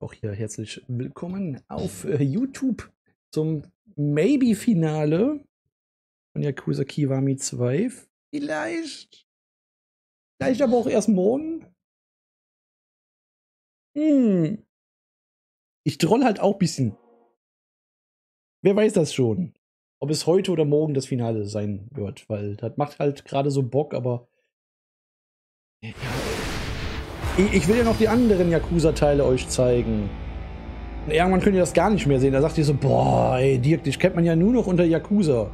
auch hier herzlich willkommen auf äh, YouTube zum Maybe-Finale von Yakuza Kiwami 2. Vielleicht. Vielleicht aber auch erst morgen. Hm. Ich troll halt auch ein bisschen. Wer weiß das schon? Ob es heute oder morgen das Finale sein wird, weil das macht halt gerade so Bock, aber. Ich will ja noch die anderen Yakuza-Teile euch zeigen. Und irgendwann könnt ihr das gar nicht mehr sehen. Da sagt ihr so, boah, ey, Dirk, dich kennt man ja nur noch unter Yakuza.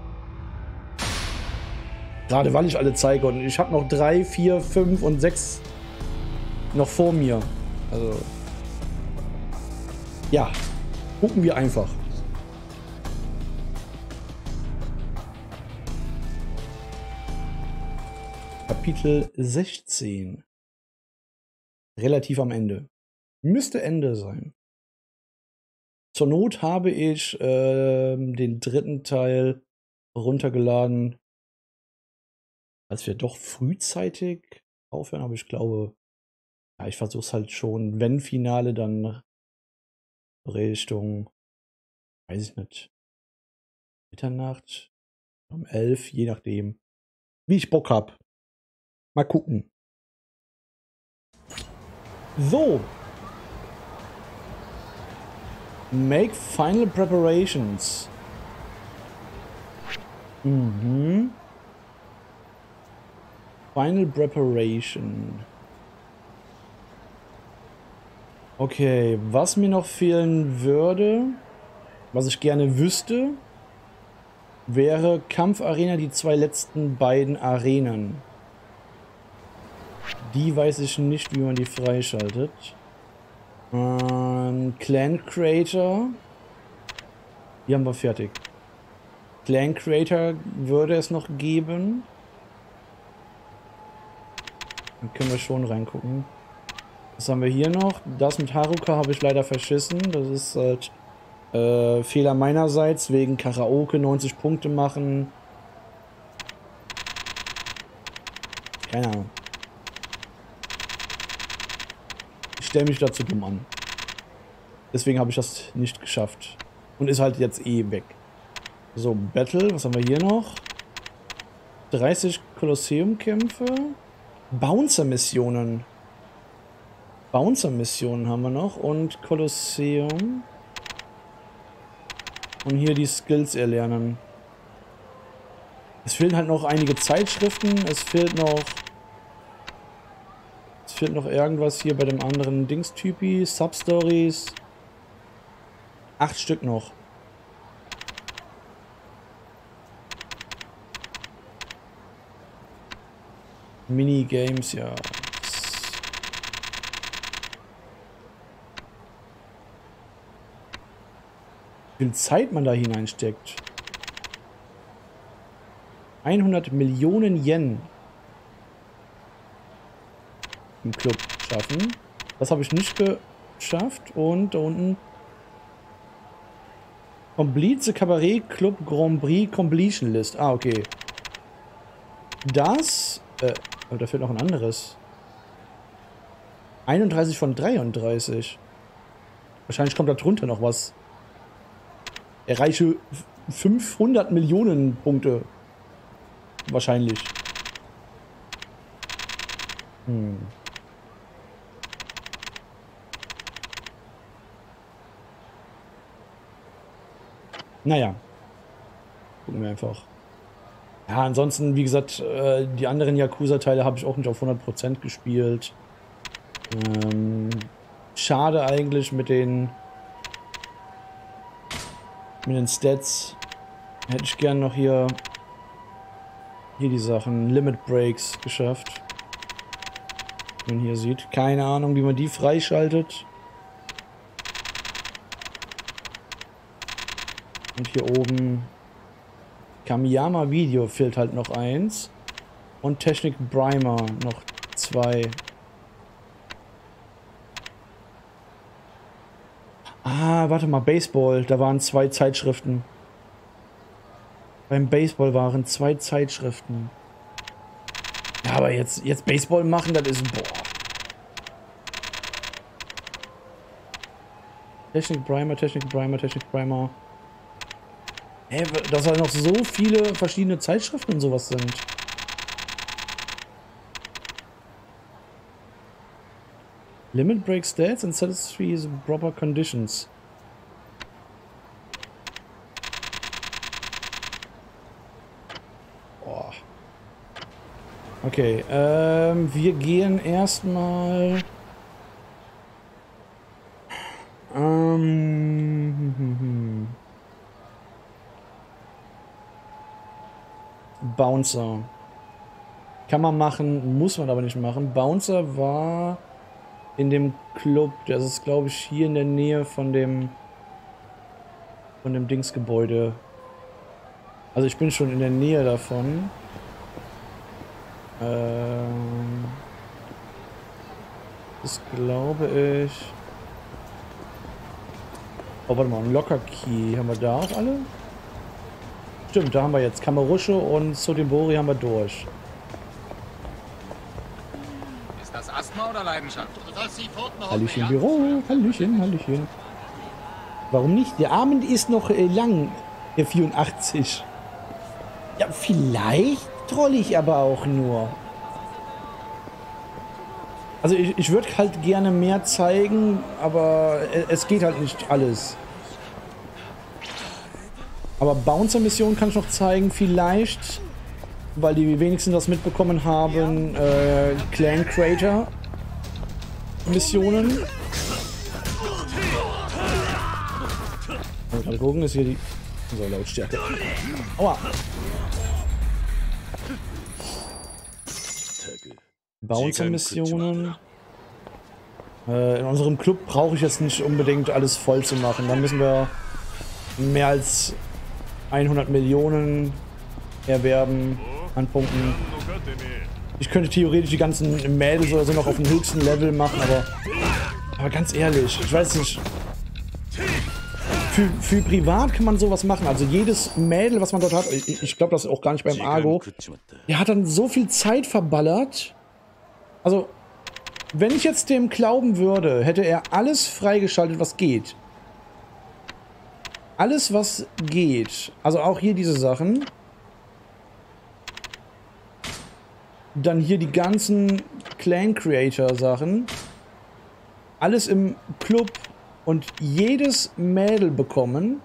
Gerade weil ich alle zeige und ich habe noch drei, vier, fünf und sechs noch vor mir. Also. Ja. Gucken wir einfach. Kapitel 16. Relativ am Ende. Müsste Ende sein. Zur Not habe ich äh, den dritten Teil runtergeladen, als wir doch frühzeitig aufhören, aber ich glaube, ja, ich versuche es halt schon, wenn Finale, dann Richtung, weiß ich nicht, Mitternacht, um elf, je nachdem, wie ich Bock hab. Mal gucken. So. Make final preparations. Mhm. Final preparation. Okay, was mir noch fehlen würde, was ich gerne wüsste, wäre Kampfarena die zwei letzten beiden Arenen. Die weiß ich nicht, wie man die freischaltet. Ähm, Clan Creator. Die haben wir fertig. Clan Creator würde es noch geben. Dann können wir schon reingucken. Was haben wir hier noch? Das mit Haruka habe ich leider verschissen. Das ist halt äh, Fehler meinerseits, wegen Karaoke 90 Punkte machen. Keine Ahnung. Ich stelle mich dazu dumm an. Deswegen habe ich das nicht geschafft. Und ist halt jetzt eh weg. So, Battle, was haben wir hier noch? 30 Kolosseum-Kämpfe. Bouncer-Missionen. Bouncer-Missionen haben wir noch und Kolosseum. Und hier die Skills erlernen. Es fehlen halt noch einige Zeitschriften. Es fehlt noch... Fehlt noch irgendwas hier bei dem anderen Dingstypi. Substories. Acht Stück noch. Minigames, ja. Wie viel Zeit man da hineinsteckt. 100 Millionen Yen im Club schaffen. Das habe ich nicht geschafft. Und da unten Complete the Cabaret Club Grand Prix Completion List. Ah, okay. Das, äh, aber da fehlt noch ein anderes. 31 von 33. Wahrscheinlich kommt da drunter noch was. Erreiche 500 Millionen Punkte. Wahrscheinlich. Hm. Naja. Gucken wir einfach. Ja, ansonsten, wie gesagt, äh, die anderen Yakuza-Teile habe ich auch nicht auf 100% gespielt. Ähm, schade eigentlich mit den mit den Stats hätte ich gern noch hier hier die Sachen Limit Breaks geschafft. Wie man hier sieht. Keine Ahnung, wie man die freischaltet. Und hier oben Kamiyama Video fehlt halt noch eins. Und Technik Primer noch zwei. Ah, warte mal, Baseball. Da waren zwei Zeitschriften. Beim Baseball waren zwei Zeitschriften. Ja, aber jetzt, jetzt Baseball machen, das ist... Boah. Technik Primer, Technik Primer, Technik Primer. Ey, dass da noch so viele verschiedene Zeitschriften und sowas sind. Limit break stats and satisfies proper conditions. Boah. Okay, ähm, wir gehen erstmal... Ähm... Bouncer. Kann man machen, muss man aber nicht machen. Bouncer war in dem Club, das ist glaube ich hier in der Nähe von dem von dem Dingsgebäude. Also ich bin schon in der Nähe davon. Ähm, das glaube ich. Oh, warte mal, ein Locker Key. Haben wir da auch alle? Stimmt, da haben wir jetzt Kamerusche und Sodimbori haben wir durch. Ist das Asthma oder Leidenschaft? Hallöchen Büro, Hallöchen, Hallöchen. Warum nicht? Der Abend ist noch äh, lang, der 84. Ja, vielleicht troll ich aber auch nur. Also ich, ich würde halt gerne mehr zeigen, aber äh, es geht halt nicht alles. Aber Bouncer-Mission kann ich noch zeigen, vielleicht, weil die wenigsten das mitbekommen haben, äh, Clan Crater Missionen. Mal gucken, ist hier die so Lautstärke. Aua. Bouncer-Missionen. Äh, in unserem Club brauche ich jetzt nicht unbedingt alles voll zu machen. Da müssen wir mehr als 100 Millionen erwerben an Punkten. Ich könnte theoretisch die ganzen Mädels oder so noch auf dem höchsten Level machen, aber, aber ganz ehrlich, ich weiß nicht. Für, für privat kann man sowas machen. Also jedes Mädel, was man dort hat, ich, ich glaube, das auch gar nicht beim Argo, der hat dann so viel Zeit verballert. Also, wenn ich jetzt dem glauben würde, hätte er alles freigeschaltet, was geht. Alles, was geht. Also auch hier diese Sachen. Dann hier die ganzen Clan Creator Sachen. Alles im Club und jedes Mädel bekommen.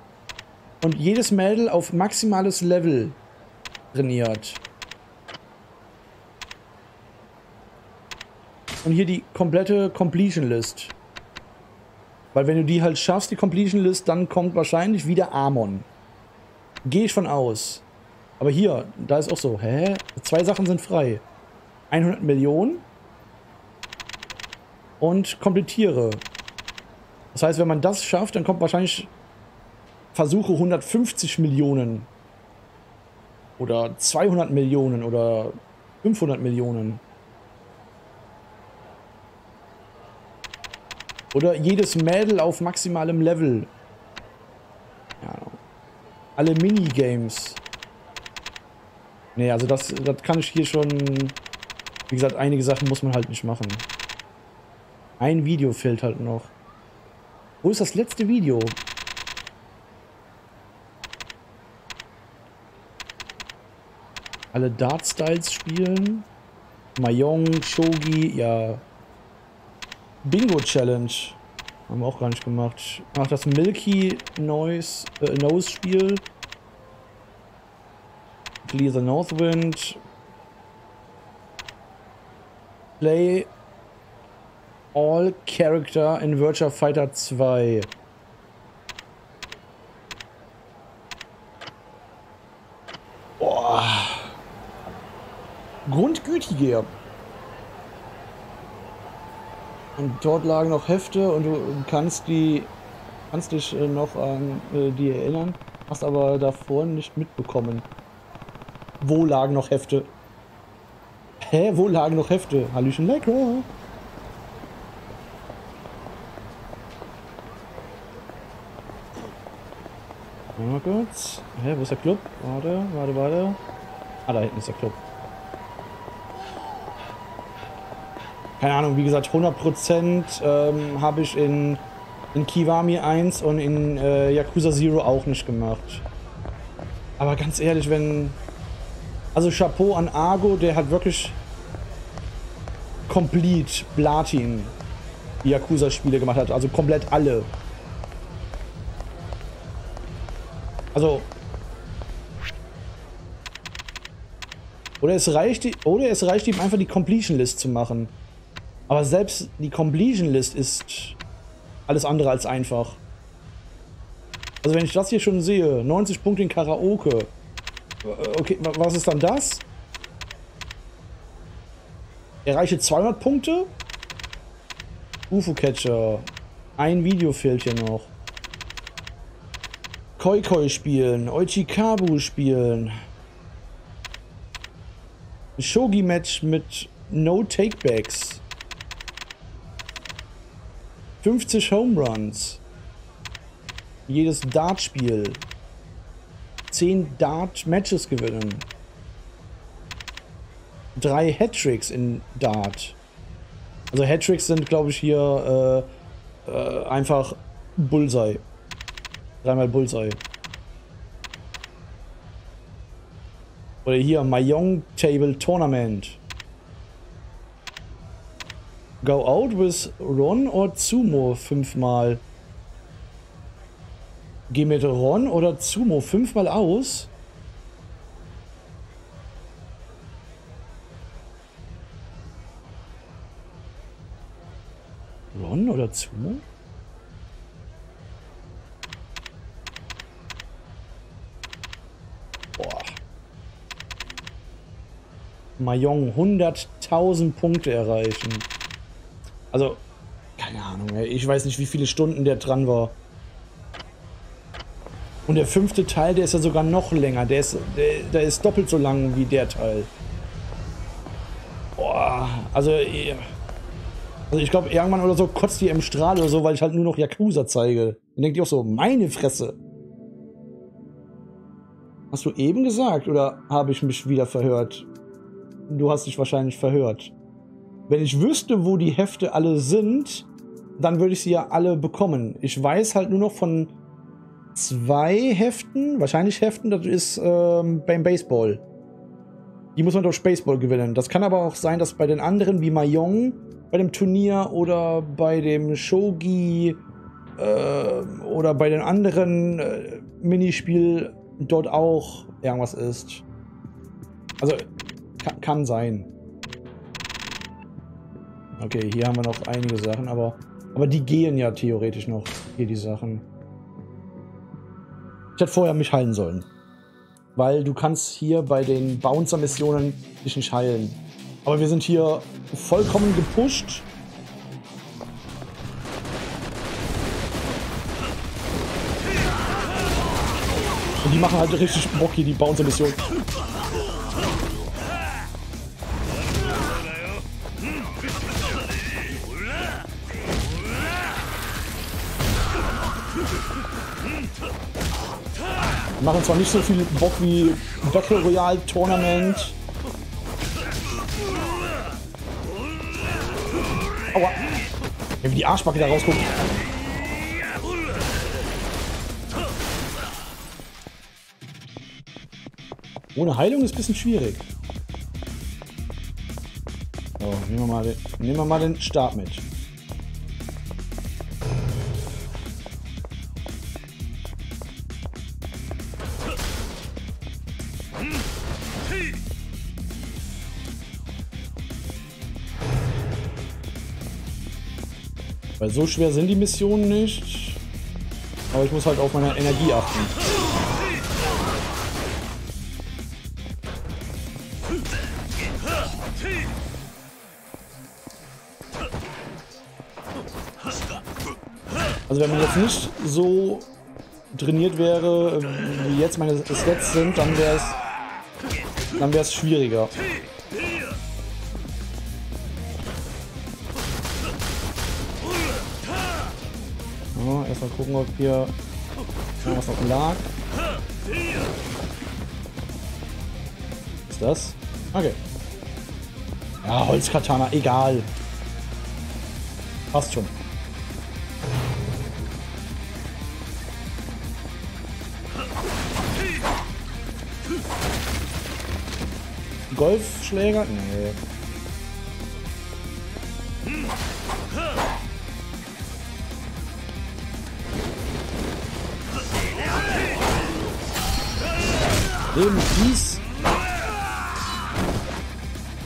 Und jedes Mädel auf maximales Level trainiert. Und hier die komplette Completion List. Weil wenn du die halt schaffst, die Completion List, dann kommt wahrscheinlich wieder Amon. Gehe ich von aus. Aber hier, da ist auch so, hä? Zwei Sachen sind frei. 100 Millionen und komplettiere. Das heißt, wenn man das schafft, dann kommt wahrscheinlich Versuche 150 Millionen oder 200 Millionen oder 500 Millionen. Oder jedes Mädel auf maximalem Level. Ja. Alle Minigames. Nee, also das, das kann ich hier schon... Wie gesagt, einige Sachen muss man halt nicht machen. Ein Video fehlt halt noch. Wo ist das letzte Video? Alle Dart-Styles spielen. Mahjong, Shogi, ja, Bingo Challenge. Haben wir auch gar nicht gemacht. Ach, das Milky Noise, äh, Nose Spiel. Clear the Northwind. Play All Character in Virtua Fighter 2. Boah. Grundgütiger. Und dort lagen noch Hefte und du kannst die kannst dich äh, noch an äh, die erinnern, hast aber davor nicht mitbekommen. Wo lagen noch Hefte? Hä, wo lagen noch Hefte? Hallöchen lecker. Mal kurz. Hä, wo ist der Club? Warte, warte, warte. Ah, da hinten ist der Club. Keine Ahnung, wie gesagt, 100% ähm, habe ich in in Kiwami 1 und in äh, Yakuza Zero auch nicht gemacht. Aber ganz ehrlich, wenn... Also Chapeau an Argo, der hat wirklich komplett Platin Yakuza-Spiele gemacht hat. Also komplett alle. Also... Oder es reicht, oder es reicht ihm einfach die Completion List zu machen. Aber selbst die Completion List ist alles andere als einfach. Also wenn ich das hier schon sehe, 90 Punkte in Karaoke. Äh, okay, was ist dann das? Erreiche 200 Punkte? UFO-Catcher. Ein Video fehlt hier noch. Koi Koi spielen. Oichikabu spielen. Shogi-Match mit No Takebacks. 50 Home Runs. Jedes Dart-Spiel. 10 Dart-Matches gewinnen. Drei Hattricks in Dart. Also Hattricks sind, glaube ich, hier äh, äh, einfach Bullseye. Dreimal Bullseye. Oder hier Mayong Table Tournament. Go out with Ron or Zumo fünfmal. Geh mit Ron oder Zumo fünfmal aus. Ron oder Zumo? Boah. Mayong 100.000 Punkte erreichen. Also, keine Ahnung, ich weiß nicht, wie viele Stunden der dran war. Und der fünfte Teil, der ist ja sogar noch länger. Der ist, der, der ist doppelt so lang wie der Teil. Boah, also, also ich glaube, irgendwann oder so kotzt die im Strahl oder so, weil ich halt nur noch Yakuza zeige. Dann denkt ihr auch so, meine Fresse. Hast du eben gesagt oder habe ich mich wieder verhört? Du hast dich wahrscheinlich verhört. Wenn ich wüsste, wo die Hefte alle sind, dann würde ich sie ja alle bekommen. Ich weiß halt nur noch von zwei Heften, wahrscheinlich Heften, das ist ähm, beim Baseball. Die muss man durch Baseball gewinnen. Das kann aber auch sein, dass bei den anderen wie Mayong bei dem Turnier oder bei dem Shogi äh, oder bei den anderen äh, Minispiel dort auch irgendwas ist. Also kann, kann sein. Okay, hier haben wir noch einige Sachen, aber, aber die gehen ja theoretisch noch, hier die Sachen. Ich hätte vorher mich heilen sollen. Weil du kannst hier bei den Bouncer-Missionen dich nicht heilen. Aber wir sind hier vollkommen gepusht. Und die machen halt richtig Bock hier, die Bouncer-Mission. Machen zwar nicht so viel Bock wie Battle Royale Tournament. Aua. Ja, wie die Arschbacke da rausguckt. Ohne Heilung ist ein bisschen schwierig. So, nehmen wir mal den, nehmen wir mal den Stab mit. Weil so schwer sind die Missionen nicht. Aber ich muss halt auf meine Energie achten. Also wenn man jetzt nicht so trainiert wäre, wie jetzt meine Stats sind, dann wäre es dann wäre es schwieriger. gucken, ob hier was noch lag. Ist das? Okay. Ja, Holzkatana, egal. Passt schon. Golfschläger? Nee. Eben dies.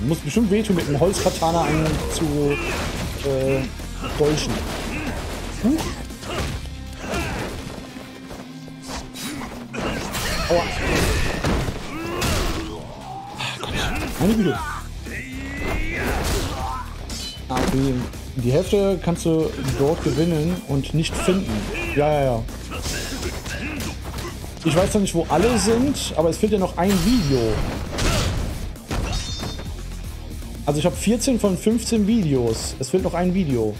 Muss bestimmt wehtun, mit einem Holzkatana einen zu äh, dolchen. Huch. Aua. Meine Güte. Ah, okay. Die Hälfte kannst du dort gewinnen und nicht finden. Ja, ja, ja. Ich weiß noch nicht, wo alle sind, aber es fehlt ja noch ein Video. Also ich habe 14 von 15 Videos. Es fehlt noch ein Video.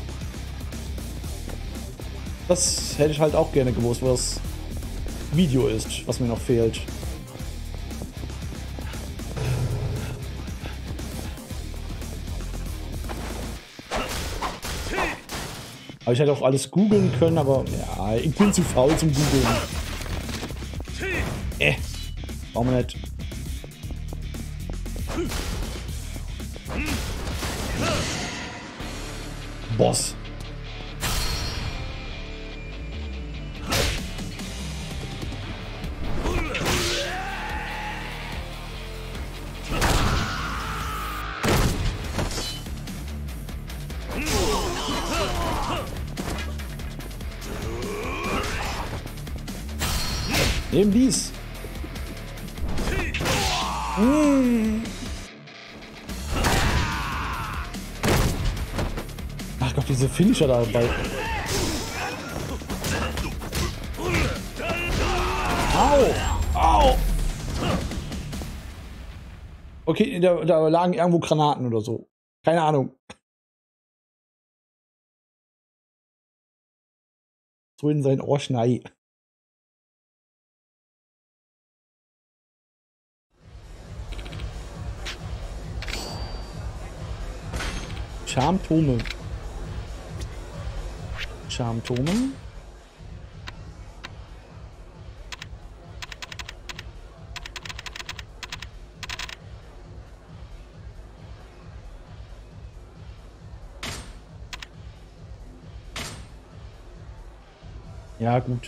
Das hätte ich halt auch gerne gewusst, wo das Video ist, was mir noch fehlt. Aber ich hätte auch alles googeln können, aber ja, ich bin zu faul zum googeln. Äh, warum nicht? Boss. Eben dies. Finisher dabei. Au! Au! Okay, da, da lagen irgendwo Granaten oder so. Keine Ahnung. So in sein Ohr schnei. Charmtome. Charmtome. Ja, gut.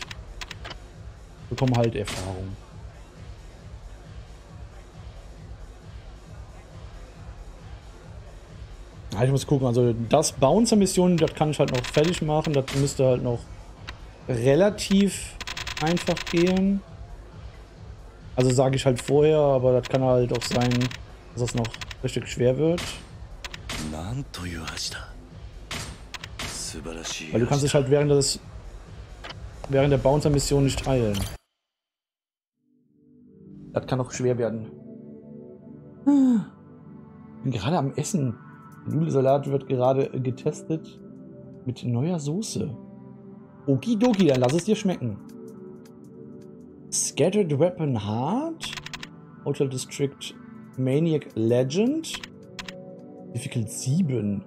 Bekommen halt Erfahrung. Ja, ich muss gucken, also das Bouncer-Mission, das kann ich halt noch fertig machen. Das müsste halt noch relativ einfach gehen. Also sage ich halt vorher, aber das kann halt auch sein, dass das noch richtig schwer wird. Weil du kannst dich halt während des während der Bouncer-Mission nicht heilen. Das kann auch schwer werden. Bin gerade am Essen. Nudelsalat wird gerade getestet mit neuer Soße. Okidoki, dann lass es dir schmecken. Scattered Weapon Hard. Hotel District Maniac Legend. Difficult 7.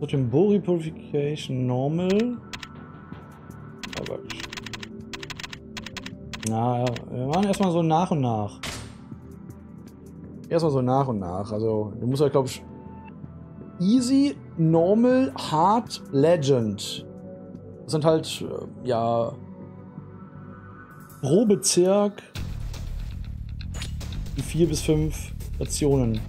Sotimbori Purification Normal. Gott. Na, wir machen erstmal so nach und nach erstmal so nach und nach. Also, du musst halt, glaube ich, Easy, Normal, Hard, Legend. Das sind halt, äh, ja, pro Bezirk vier bis fünf Stationen.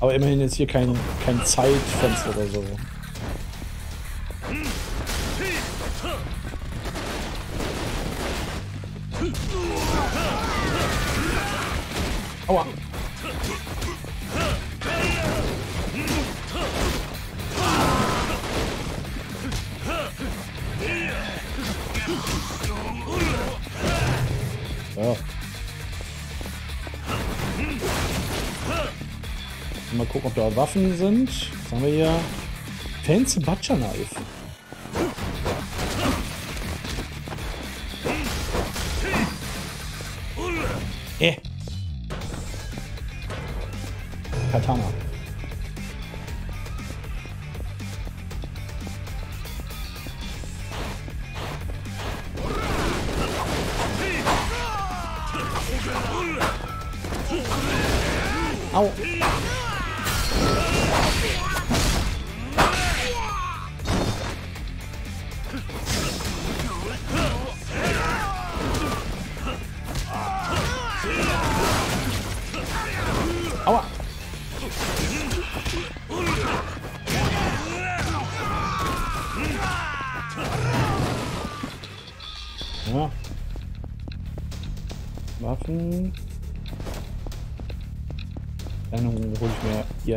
Aber immerhin jetzt hier kein, kein Zeitfenster oder so. Aua. Ja. Mal gucken, ob da Waffen sind. Was haben wir hier? Fancy Butcher Knife. 开枪了。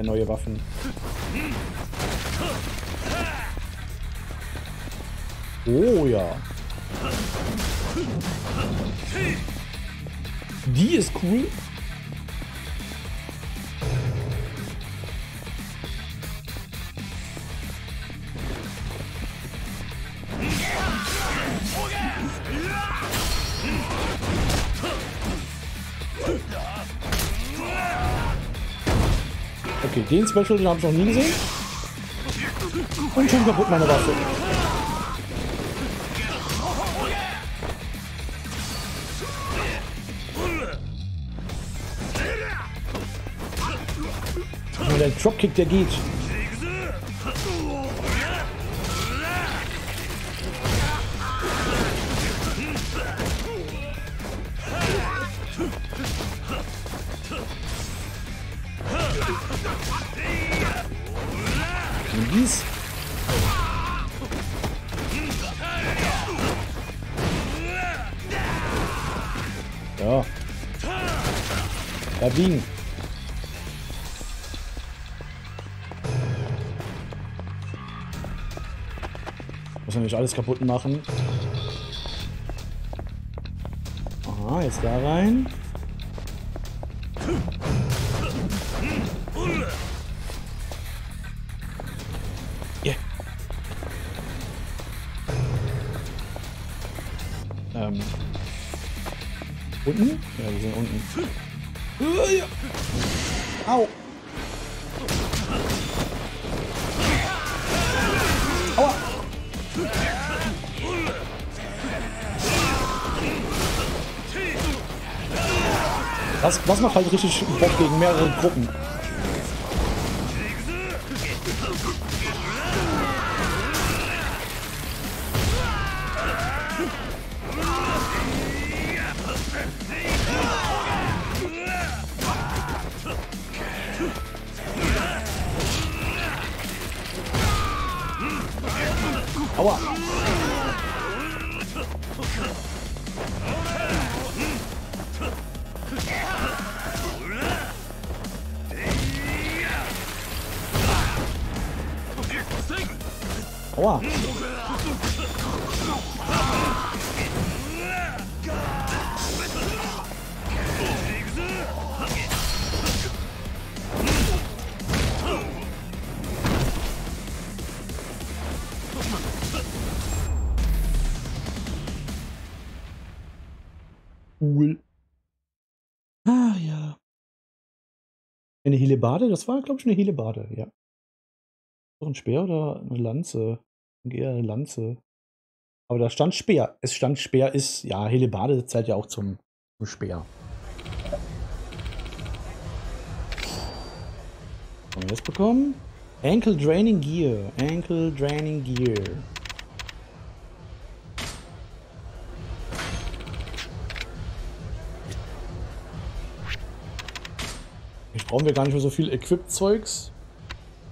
Neue Waffen. Special, den habe ich noch nie gesehen. Und schon kaputt meine Waffe. Der Dropkick, der geht. Alles kaputt machen. Aha, jetzt da rein. Das, macht halt richtig Bock gegen mehrere Gruppen. Helebade? Das war, glaube ich, eine Helebade, ja. Doch ein Speer oder eine Lanze? Eher eine Lanze. Aber da stand Speer. Es stand Speer ist, ja, Helebade zählt ja auch zum, zum Speer. Haben wir das bekommen? Ankle Draining Gear. Ankle Draining Gear. Brauchen wir gar nicht mehr so viel Equip-Zeugs.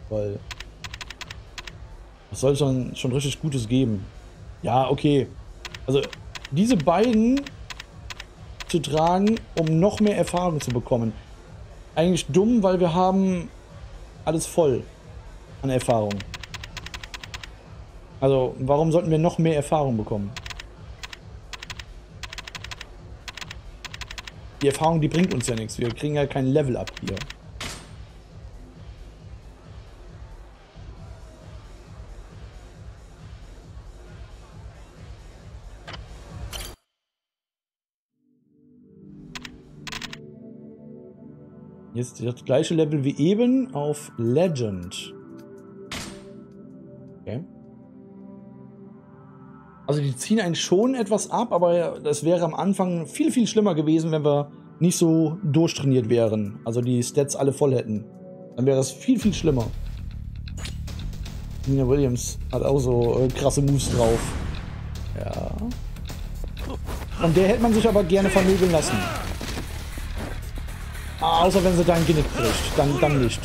Weil. Was soll schon, schon richtig Gutes geben? Ja, okay. Also, diese beiden zu tragen, um noch mehr Erfahrung zu bekommen. Eigentlich dumm, weil wir haben alles voll an Erfahrung. Also, warum sollten wir noch mehr Erfahrung bekommen? Die Erfahrung, die bringt uns ja nichts. Wir kriegen ja kein Level up hier. Jetzt das gleiche Level wie eben auf Legend. Okay. Also die ziehen einen schon etwas ab, aber das wäre am Anfang viel, viel schlimmer gewesen, wenn wir nicht so durchtrainiert wären, also die Stats alle voll hätten, dann wäre das viel, viel schlimmer. Nina Williams hat auch so äh, krasse Moves drauf. Ja. Von der hätte man sich aber gerne vermöbeln lassen. Ah, außer wenn sie dein Genick bricht. Dann, dann nicht.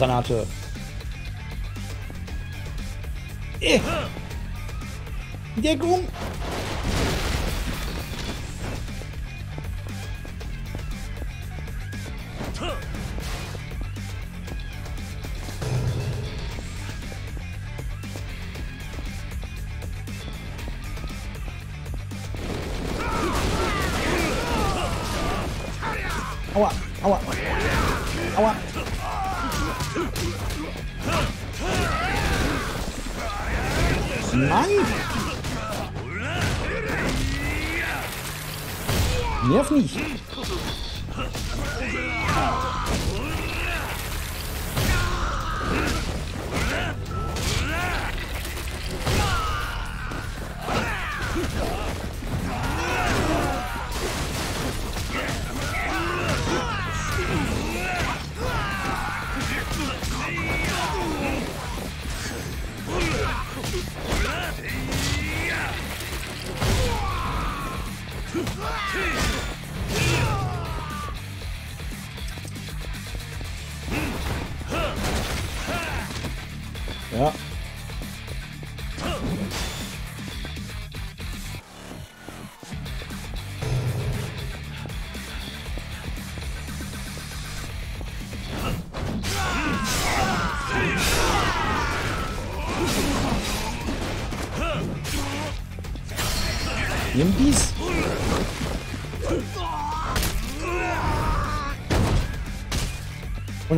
Eine Handgranate. Eh. Deckung.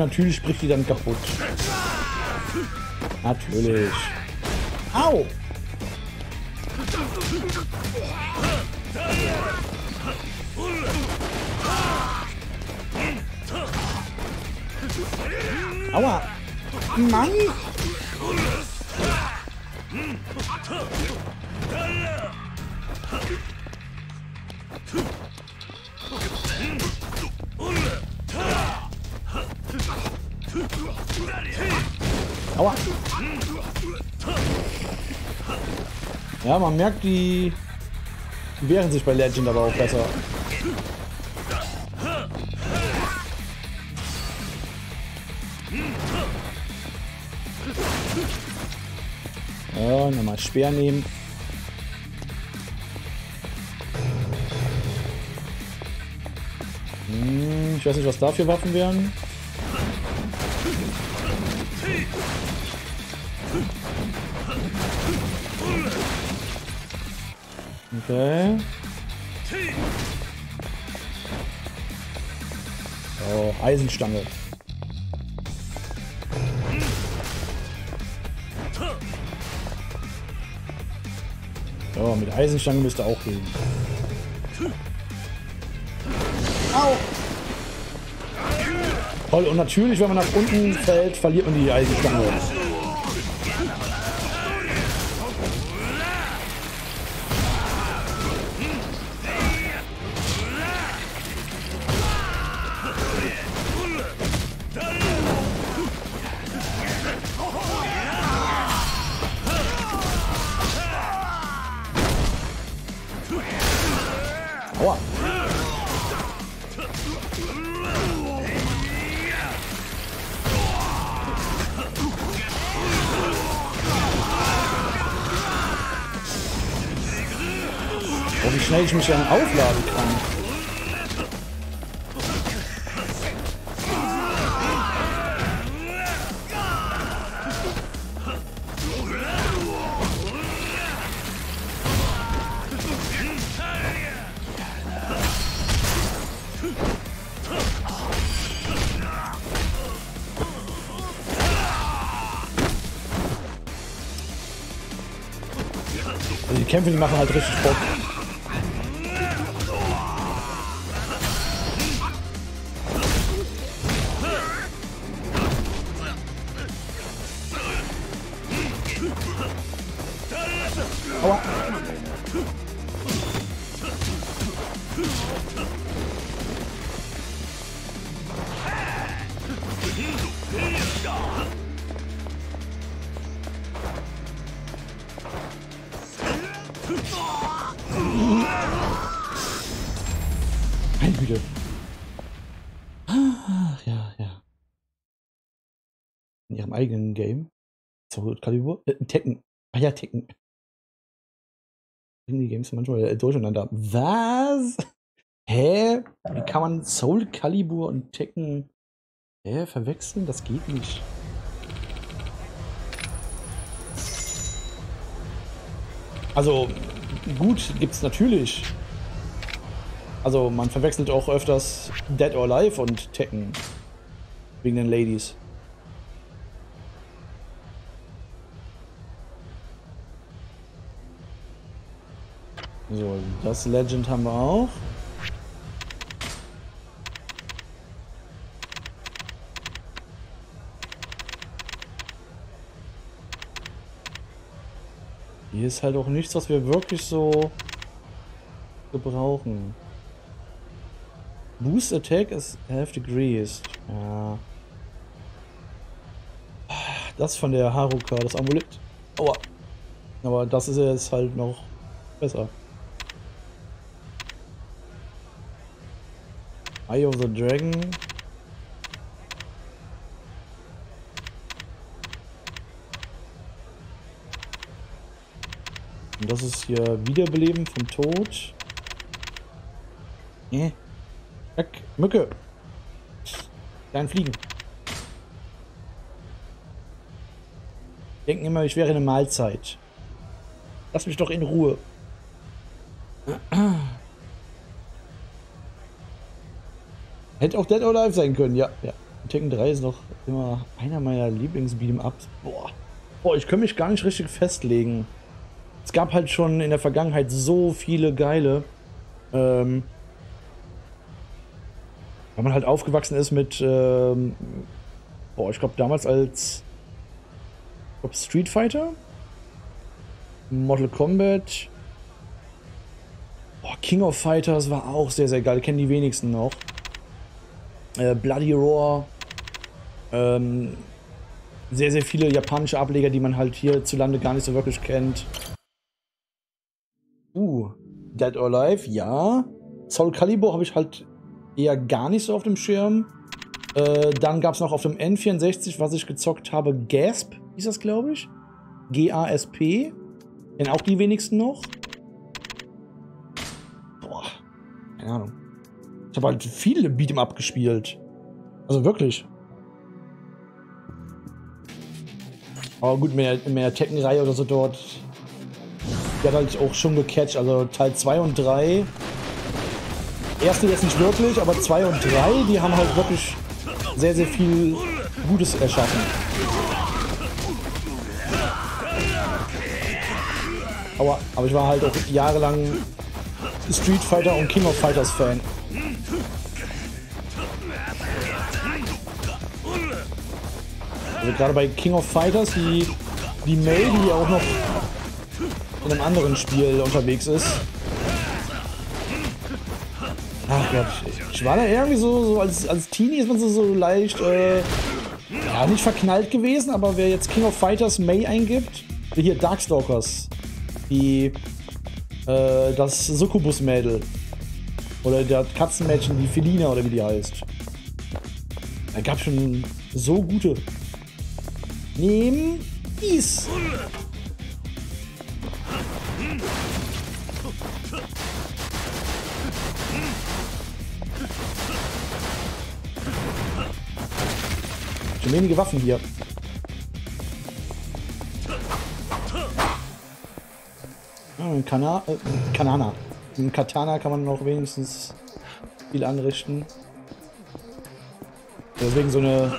Natürlich spricht die dann kaputt. Natürlich. Au! Aua! Mann! Aua! Ja, man merkt, die wehren sich bei Legend aber auch besser. Ja, nochmal Speer nehmen. Hm, ich weiß nicht, was da für Waffen wären. Okay. Oh, Eisenstange. So, mit Eisenstange müsste auch gehen. Au! Toll, und natürlich, wenn man nach unten fällt, verliert man die Eisenstange. dann aufladen kann. Also die Kämpfe, die machen halt richtig Bock. Games manchmal äh, durcheinander. Was? Hä? Wie kann man Soul Calibur und Tekken hä, verwechseln? Das geht nicht. Also, gut, gibt's natürlich. Also, man verwechselt auch öfters Dead or Alive und Tekken. Wegen den Ladies. Das Legend haben wir auch. Hier ist halt auch nichts, was wir wirklich so gebrauchen. Boost Attack is half degrees. Ja. Das von der Haruka, das Amulett. Aua. Aber das ist jetzt halt noch besser. Eye of the Dragon. Und das ist hier Wiederbeleben vom Tod. Nee. Weg. Mücke. Kleinen Fliegen. Denken immer, ich wäre eine Mahlzeit. Lass mich doch in Ruhe. Hätte auch Dead or Alive sein können, ja. ja. Tekken 3 ist noch immer einer meiner Lieblings-Beat'em-Ups. Boah. Boah, ich kann mich gar nicht richtig festlegen. Es gab halt schon in der Vergangenheit so viele geile. Ähm, weil man halt aufgewachsen ist mit, ähm, boah, ich glaube damals als glaub Street Fighter, Mortal Kombat, boah, King of Fighters war auch sehr, sehr geil, kennen die wenigsten noch. Äh, Bloody Roar, ähm, sehr, sehr viele japanische Ableger, die man halt hierzulande gar nicht so wirklich kennt. Uh, Dead or Alive, ja. Soul Calibur habe ich halt eher gar nicht so auf dem Schirm. Äh, dann gab es noch auf dem N64, was ich gezockt habe, Gasp, hieß das, glaube ich. G-A-S-P. Kennen auch die wenigsten noch. Boah, keine Ahnung. Ich habe halt viele Beat'em Up gespielt. Also wirklich. Aber gut, mehr, mehr Tekken-Reihe oder so dort. Die hat halt auch schon gecatcht. Also Teil 2 und 3 erste jetzt nicht wirklich, aber 2 und 3, die haben halt wirklich sehr, sehr viel Gutes erschaffen. Aber, aber ich war halt auch jahrelang Street Fighter und King of Fighters Fan. Also gerade bei King of Fighters, die, die May, die auch noch in einem anderen Spiel unterwegs ist, Ach Gott, ich war da irgendwie so, so als, als Teenie ist man so, so leicht, äh, ja, nicht verknallt gewesen, aber wer jetzt King of Fighters May eingibt, hier Darkstalkers, die, äh, das Succubus-Mädel. Oder der Katzenmädchen, die Felina oder wie die heißt. Da gab schon so gute. Nehmen dies. Schon wenige Waffen hier. Ah, Kana äh, Kanana. Mit Katana kann man noch wenigstens viel anrichten. Deswegen so eine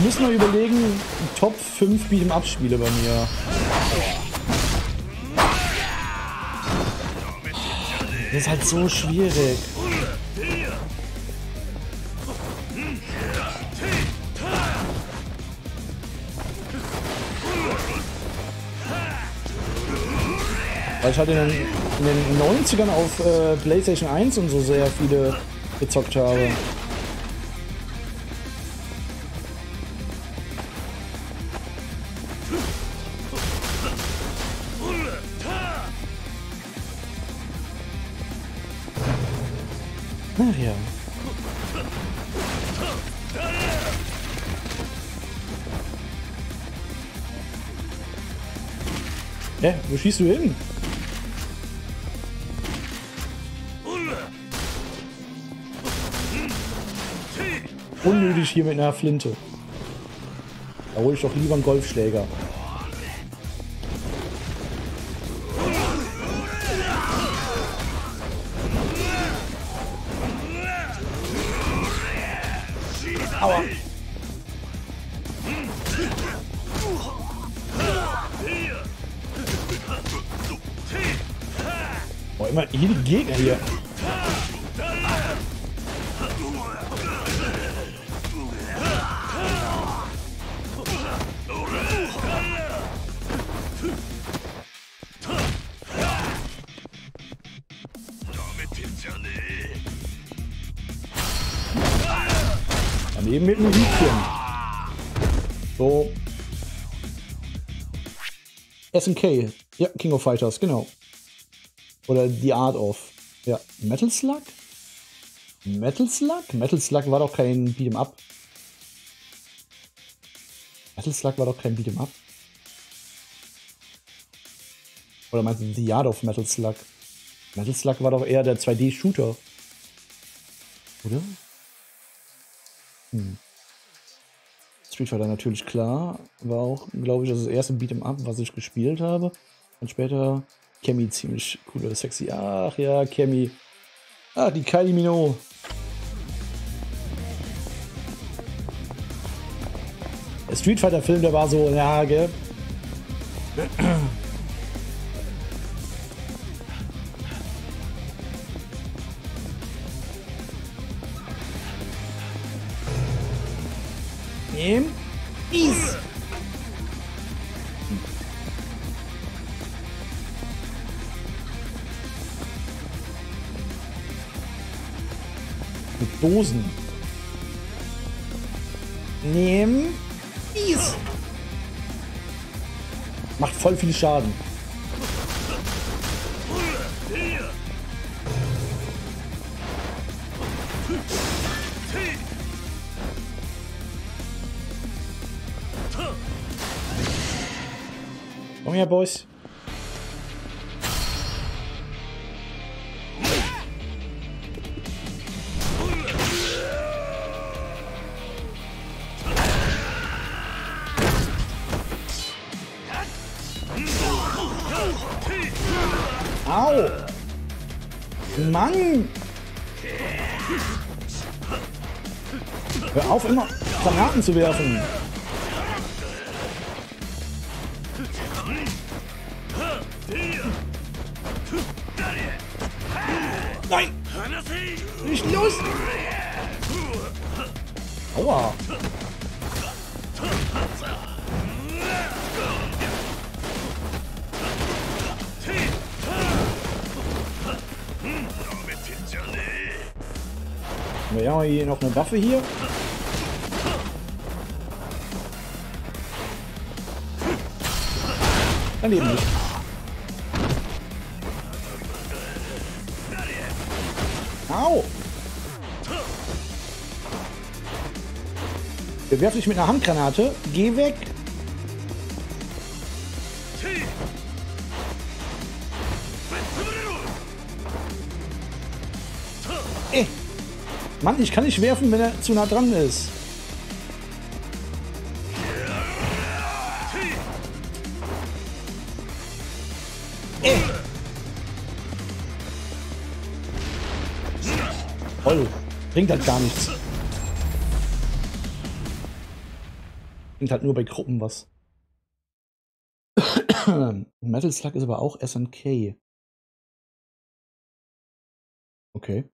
muss noch überlegen, Top 5 Beat'em Up-Spiele bei mir. Das ist halt so schwierig. Weil ich halt in den, in den 90ern auf äh, Playstation 1 und so sehr viele gezockt habe. Schießt du hin? Unnötig hier mit einer Flinte. Da hole ich doch lieber einen Golfschläger. SNK. Ja, King of Fighters, genau. Oder The Art of. Ja, Metal Slug? Metal Slug? Metal Slug war doch kein Beat'em Up. Metal Slug war doch kein Beat'em Up. Oder meinst du The Art of Metal Slug? Metal Slug war doch eher der 2D-Shooter. Oder? Hm. Street Fighter natürlich klar. War auch, glaube ich, das erste Beat'em Up, was ich gespielt habe. Und später Kemi ziemlich cool oder sexy. Ach ja, Kemi. Ah, die Kylie Minogue. Der Street Fighter Film, der war so, ja, gell? Viel Schaden. Komm her, Boys. Granaten zu werfen. Nein! Nicht los! Aua! Haben hier noch eine Waffe hier. Bewerf dich mit einer Handgranate. Geh weg. Ey. Mann, ich kann nicht werfen, wenn er zu nah dran ist. Ey. Voll. Bringt halt gar nichts. Bringt halt nur bei Gruppen was. Metal Slug ist aber auch SNK. Okay.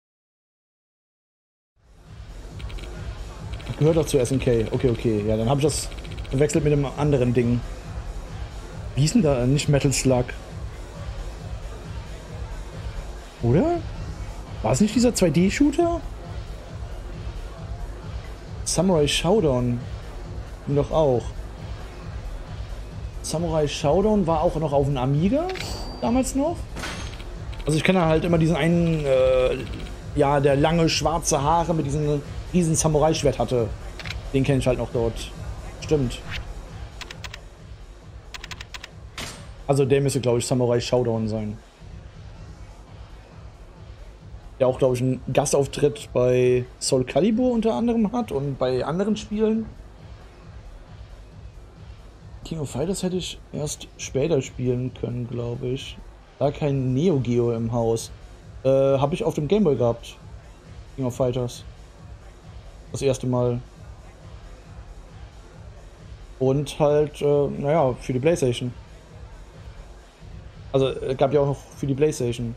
Gehört doch zu SNK. Okay, okay. Ja, dann habe ich das verwechselt mit einem anderen Ding. Wie ist denn da? Nicht Metal Slug. Oder? War es nicht dieser 2D-Shooter? Samurai Showdown. Doch auch. Samurai Showdown war auch noch auf dem Amiga damals noch. Also ich kenne halt immer diesen einen, äh, ja, der lange schwarze Haare mit diesem riesen Samurai-Schwert hatte. Den kenne ich halt noch dort. Stimmt. Also der müsste, glaube ich, Samurai Showdown sein. Der auch, glaube ich, einen Gastauftritt bei Soul Calibur unter anderem hat und bei anderen Spielen. King of Fighters hätte ich erst später spielen können, glaube ich. Da kein Neo Geo im Haus. Äh, habe ich auf dem Gameboy gehabt. King of Fighters. Das erste Mal. Und halt, äh, naja, für die Playstation. Also, äh, gab ja auch noch für die Playstation.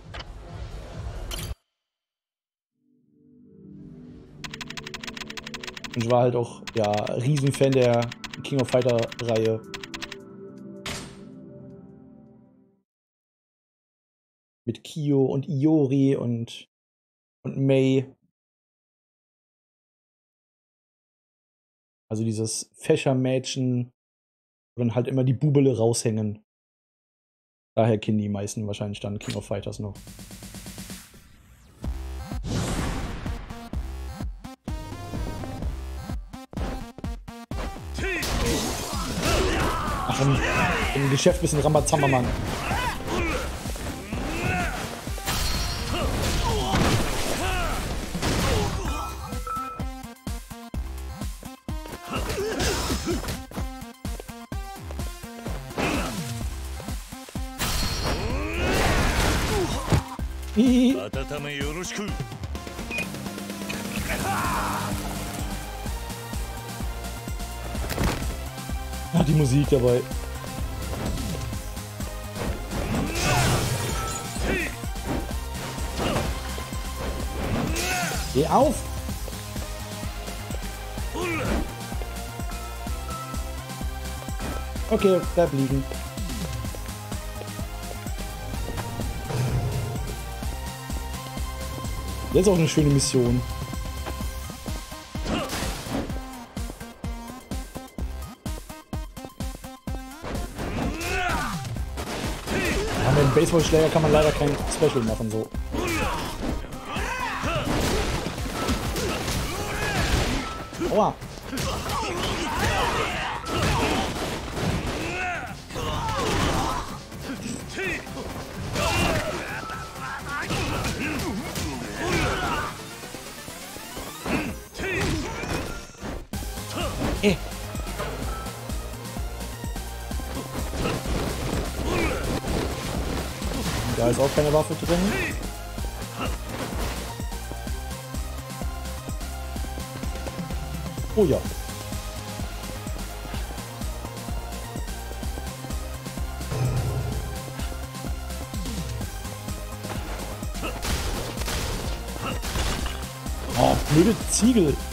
Und ich war halt auch, ja, Riesenfan der King of Fighter Reihe. Mit Kyo und Iori und, und Mei. Also dieses Fächermädchen, wo dann halt immer die Bubele raushängen. Daher kennen die meisten wahrscheinlich dann King of Fighters noch. Im Geschäft bisschen Rambazammermann. Ja, die Musik dabei. Geh auf! Okay, bleib liegen. Jetzt auch eine schöne Mission. Ja, mit dem Baseballschläger kann man leider kein Special machen, so. Aua. Eh. Da ist auch keine Waffe drin. Oh ja. Oh, blöde Ziegel. Ja,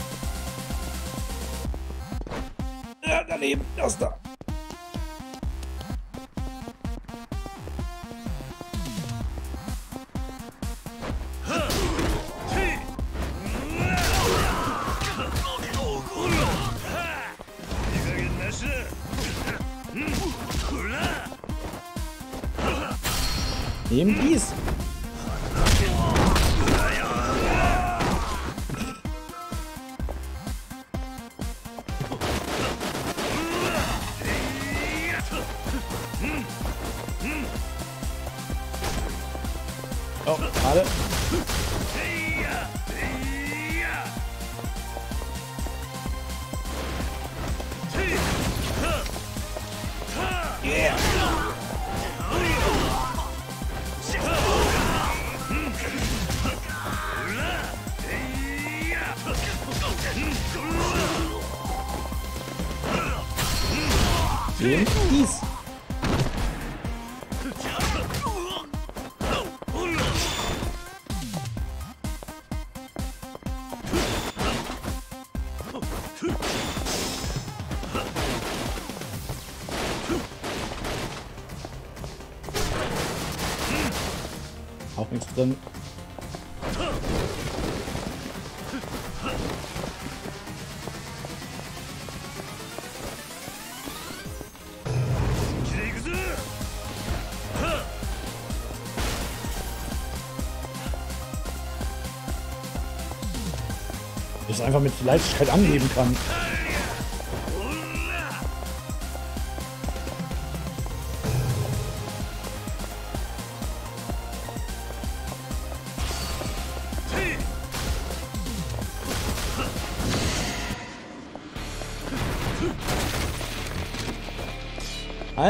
einfach mit Leichtigkeit anheben kann.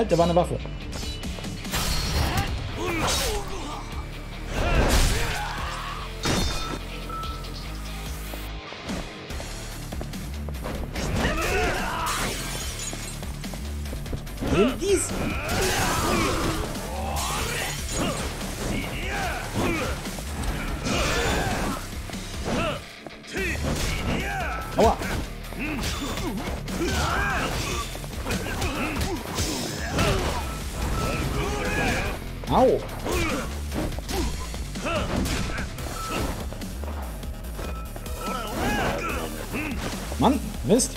Da war eine Waffe. Aua! Au! Mann, Mist!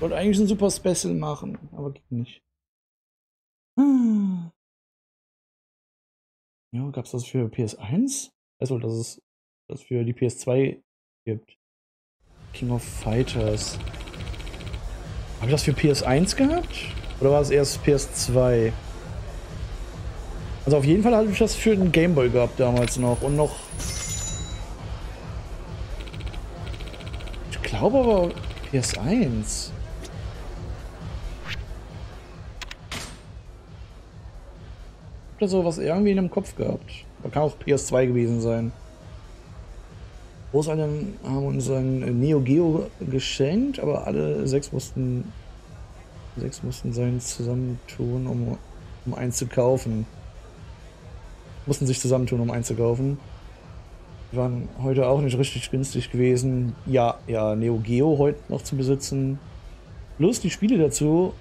Wollte eigentlich ein super Special machen, aber geht nicht. Hm. Ja, gab es das für PS1? Also, dass es das für die PS2 gibt. King of Fighters. Habe ich das für PS1 gehabt? Oder war es erst PS2? Also auf jeden Fall hatte ich das für den Gameboy gehabt damals noch. Und noch... Ich glaube aber PS1. Da sowas irgendwie in dem Kopf gehabt. Da kann auch PS2 gewesen sein. Großeltern haben uns ein Neo Geo geschenkt, aber alle sechs mussten sechs mussten sein zusammentun, um, um eins zu kaufen. Mussten sich zusammentun, um eins zu kaufen. Die waren heute auch nicht richtig günstig gewesen. Ja, ja, Neo Geo heute noch zu besitzen. Plus die Spiele dazu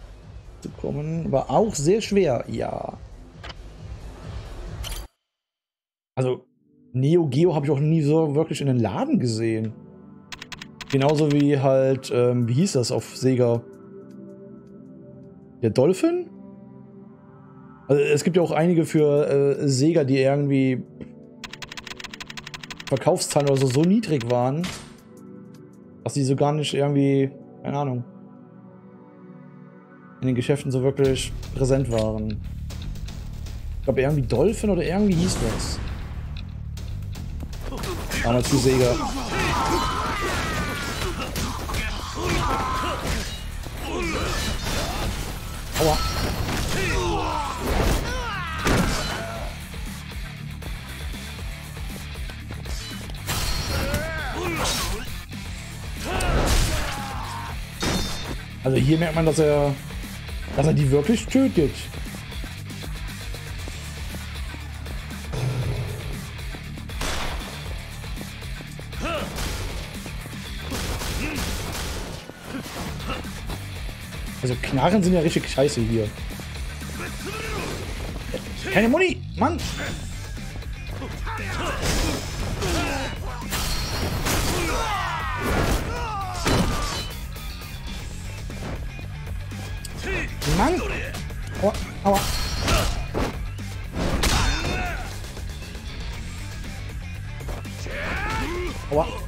zu kommen, war auch sehr schwer, ja. Also, Neo Geo habe ich auch nie so wirklich in den Laden gesehen. Genauso wie halt, ähm, wie hieß das auf Sega? Der Dolphin? Also es gibt ja auch einige für äh, Sega, die irgendwie Verkaufszahlen oder so, so niedrig waren, dass die so gar nicht irgendwie, keine Ahnung, in den Geschäften so wirklich präsent waren. Ich glaube irgendwie Dolphin oder irgendwie hieß das. Damals für Sega. Aua. Also hier merkt man, dass er, dass er die wirklich tötet. Knarren sind ja richtig scheiße hier. Keine Muni! Mann! Mann! Aua, aua. Aua.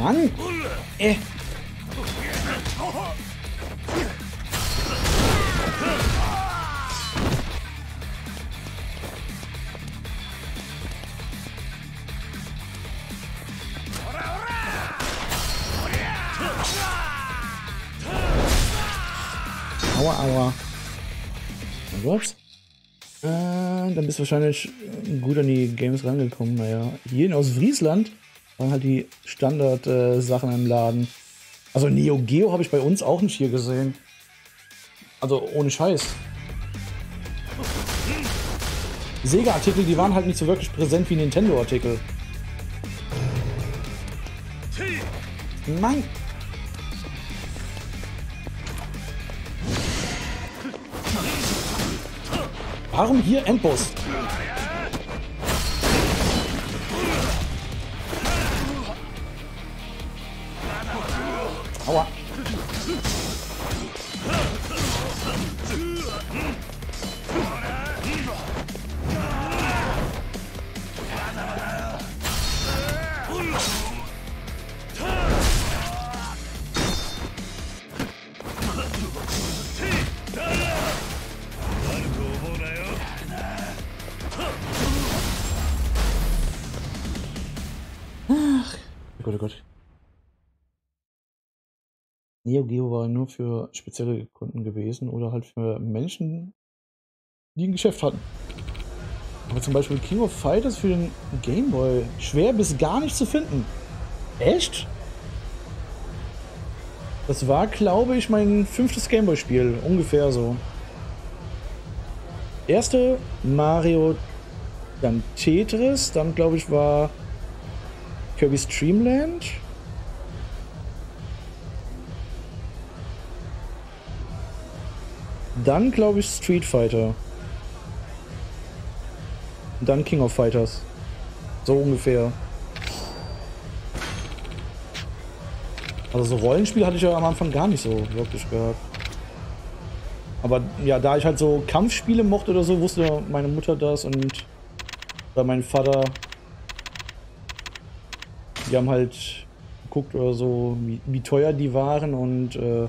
Mann! Äh. Aua, aua. Na gut. Äh, dann bist du wahrscheinlich gut an die Games rangekommen. Naja, hier in Ostfriesland waren halt die Standard-Sachen äh, im Laden. Also Neo Geo habe ich bei uns auch nicht hier gesehen. Also ohne Scheiß. Sega-Artikel, die waren halt nicht so wirklich präsent wie Nintendo-Artikel. Mann! Warum hier Endboss? Für spezielle Kunden gewesen oder halt für Menschen, die ein Geschäft hatten. Aber zum Beispiel King of Fighters für den Game Boy schwer bis gar nicht zu finden. Echt? Das war, glaube ich, mein fünftes Gameboy-Spiel. Ungefähr so. Erste Mario, dann Tetris, dann glaube ich war Kirby's Dreamland. Dann glaube ich Street Fighter. Und dann King of Fighters. So ungefähr. Also so Rollenspiel hatte ich ja am Anfang gar nicht so wirklich gehabt. Aber ja, da ich halt so Kampfspiele mochte oder so, wusste meine Mutter das und oder mein Vater. Die haben halt geguckt oder so, wie, wie teuer die waren und äh,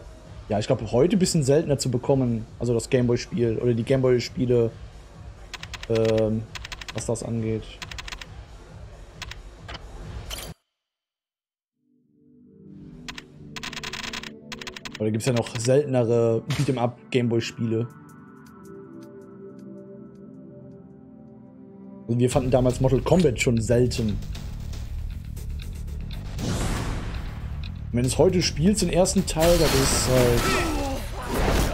ja, ich glaube heute ein bisschen seltener zu bekommen. Also das Gameboy-Spiel oder die Gameboy-Spiele, äh, was das angeht. Aber da gibt es ja noch seltenere Beat'em-up Gameboy-Spiele. Also wir fanden damals Mortal Kombat schon selten. Wenn du es heute spielst, den ersten Teil, das ist halt.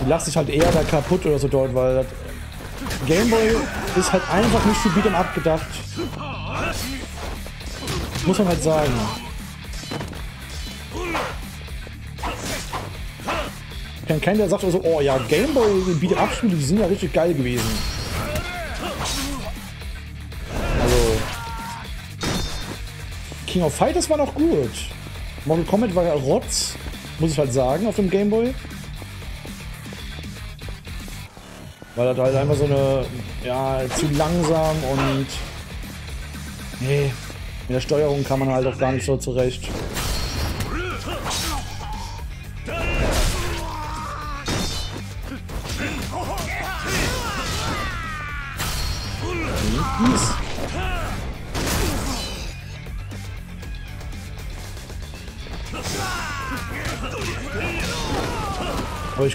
Du lachst dich halt eher da kaputt oder so dort, weil das Gameboy ist halt einfach nicht für Beat'em Up gedacht. Muss man halt sagen. Ich kenne keinen, der sagt so, oh ja, Gameboy Beat'em Up Spiele, die sind ja richtig geil gewesen. Also King of Fighters war noch gut. Mortal Kombat war ja Rotz, muss ich halt sagen, auf dem Gameboy. Weil das halt einfach so eine, ja, zu langsam und nee, mit der Steuerung kann man halt auch gar nicht so zurecht.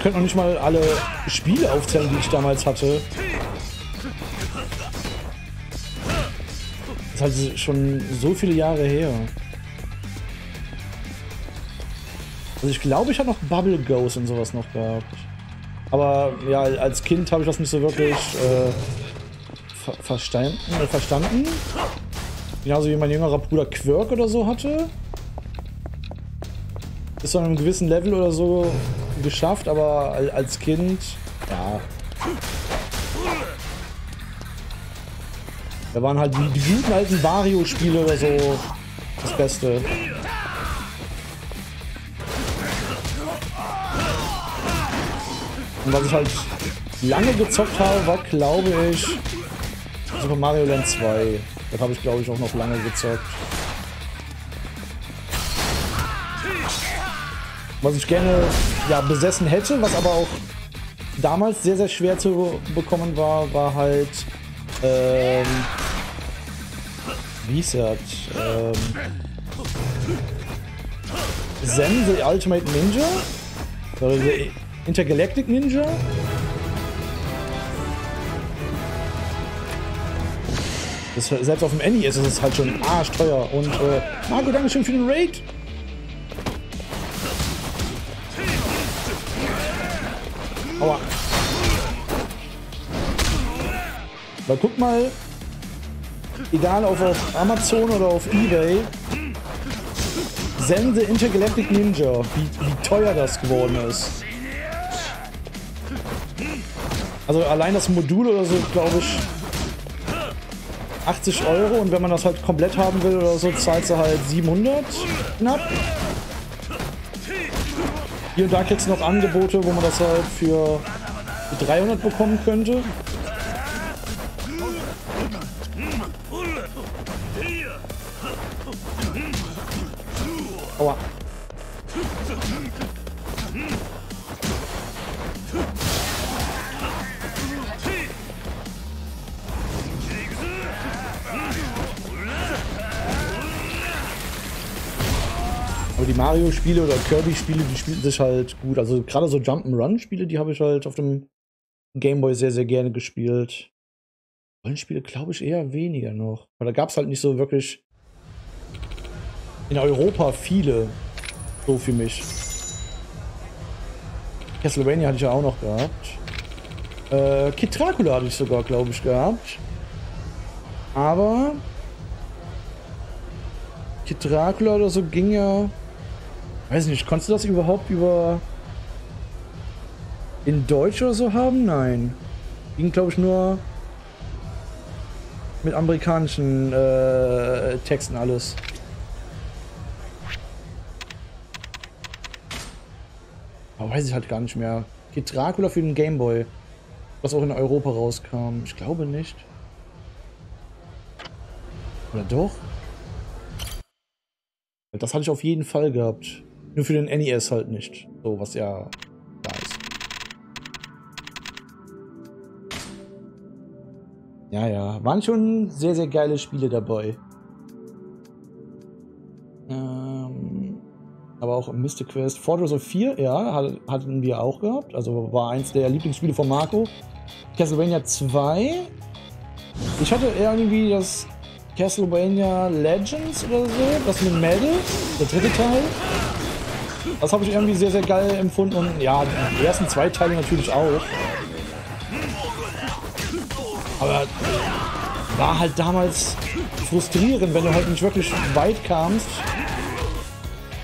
Ich könnte noch nicht mal alle Spiele aufzählen, die ich damals hatte. Das ist halt schon so viele Jahre her. Also ich glaube, ich habe noch Bubble Ghost und sowas noch gehabt. Aber ja, als Kind habe ich das nicht so wirklich äh, ver verstanden, äh. Genauso wie mein jüngerer Bruder Quirk oder so hatte. Ist an einem gewissen Level oder so geschafft, aber als Kind, ja. Da waren halt die, guten alten Wario-Spiele oder so das Beste. Und was ich halt lange gezockt habe, war glaube ich Super Mario Land 2. Das habe ich glaube ich auch noch lange gezockt. Was ich gerne ja, besessen hätte, was aber auch damals sehr, sehr schwer zu bekommen war, war halt. Ähm, wie hieß das? Ähm, Zen, the Ultimate Ninja? Oder the Intergalactic Ninja? Das, selbst auf dem NES ist es halt schon arschteuer. Und äh, Marco, Dankeschön für den Raid. Weil guck mal, egal auf Amazon oder auf Ebay, Zen the Intergalactic Ninja, wie, wie teuer das geworden ist. Also allein das Modul oder so, glaube ich, 80 Euro und wenn man das halt komplett haben will oder so, zahlt sie halt 700 knapp. Hier und da gibt es noch Angebote, wo man das halt für 300 bekommen könnte. Mario-Spiele oder Kirby-Spiele, die spielen sich halt gut. Also gerade so Jump'n'Run-Spiele, die habe ich halt auf dem Gameboy sehr, sehr gerne gespielt. Rollenspiele glaube ich eher weniger noch. Weil da gab es halt nicht so wirklich in Europa viele. So für mich. Castlevania hatte ich ja auch noch gehabt. Äh, Kid Dracula hatte ich sogar, glaube ich, gehabt. Aber Kid Dracula oder so ging ja Weiß nicht, konntest du das überhaupt über in Deutsch oder so haben? Nein. Ging glaube ich nur mit amerikanischen äh, Texten alles. Aber weiß ich halt gar nicht mehr. Geht Dracula für den Gameboy, was auch in Europa rauskam. Ich glaube nicht. Oder doch? Das hatte ich auf jeden Fall gehabt. Nur für den NES halt nicht. So, was ja da ist. Ja, ja. Waren schon sehr, sehr geile Spiele dabei. Ähm, aber auch Mystic Quest. Fortress of 4, ja, hatten wir auch gehabt. Also war eins der Lieblingsspiele von Marco. Castlevania 2. Ich hatte irgendwie das Castlevania Legends oder so, das mit Medal, der dritte Teil. Das habe ich irgendwie sehr, sehr geil empfunden. Und ja, die ersten zwei Teile natürlich auch. Aber war halt damals frustrierend, wenn du halt nicht wirklich weit kamst.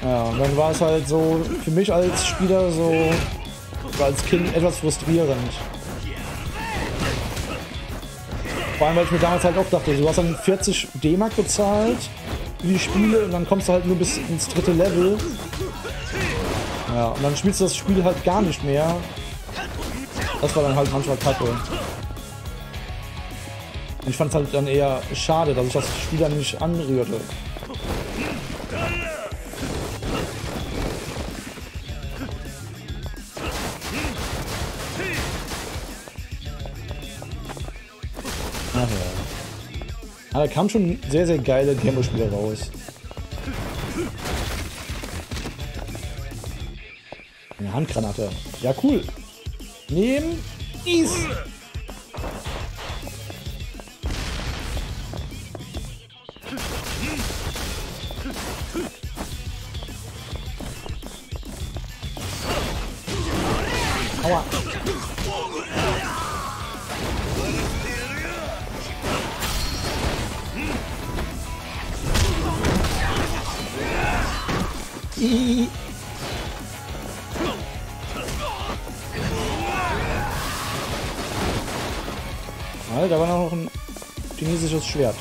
Ja, und dann war es halt so für mich als Spieler so, als Kind etwas frustrierend. Vor allem, weil ich mir damals halt auch dachte, du hast dann 40 D-Mark bezahlt für die Spiele und dann kommst du halt nur bis ins dritte Level. Ja, und dann spielst du das Spiel halt gar nicht mehr. Das war dann halt manchmal kacke. Und ich fand es halt dann eher schade, dass ich das Spiel dann nicht anrührte. Ach ja. Aber da kamen schon sehr, sehr geile Gameboy-Spiele raus. Eine Handgranate. Ja, cool. Nehmen dies. gutes Schwert.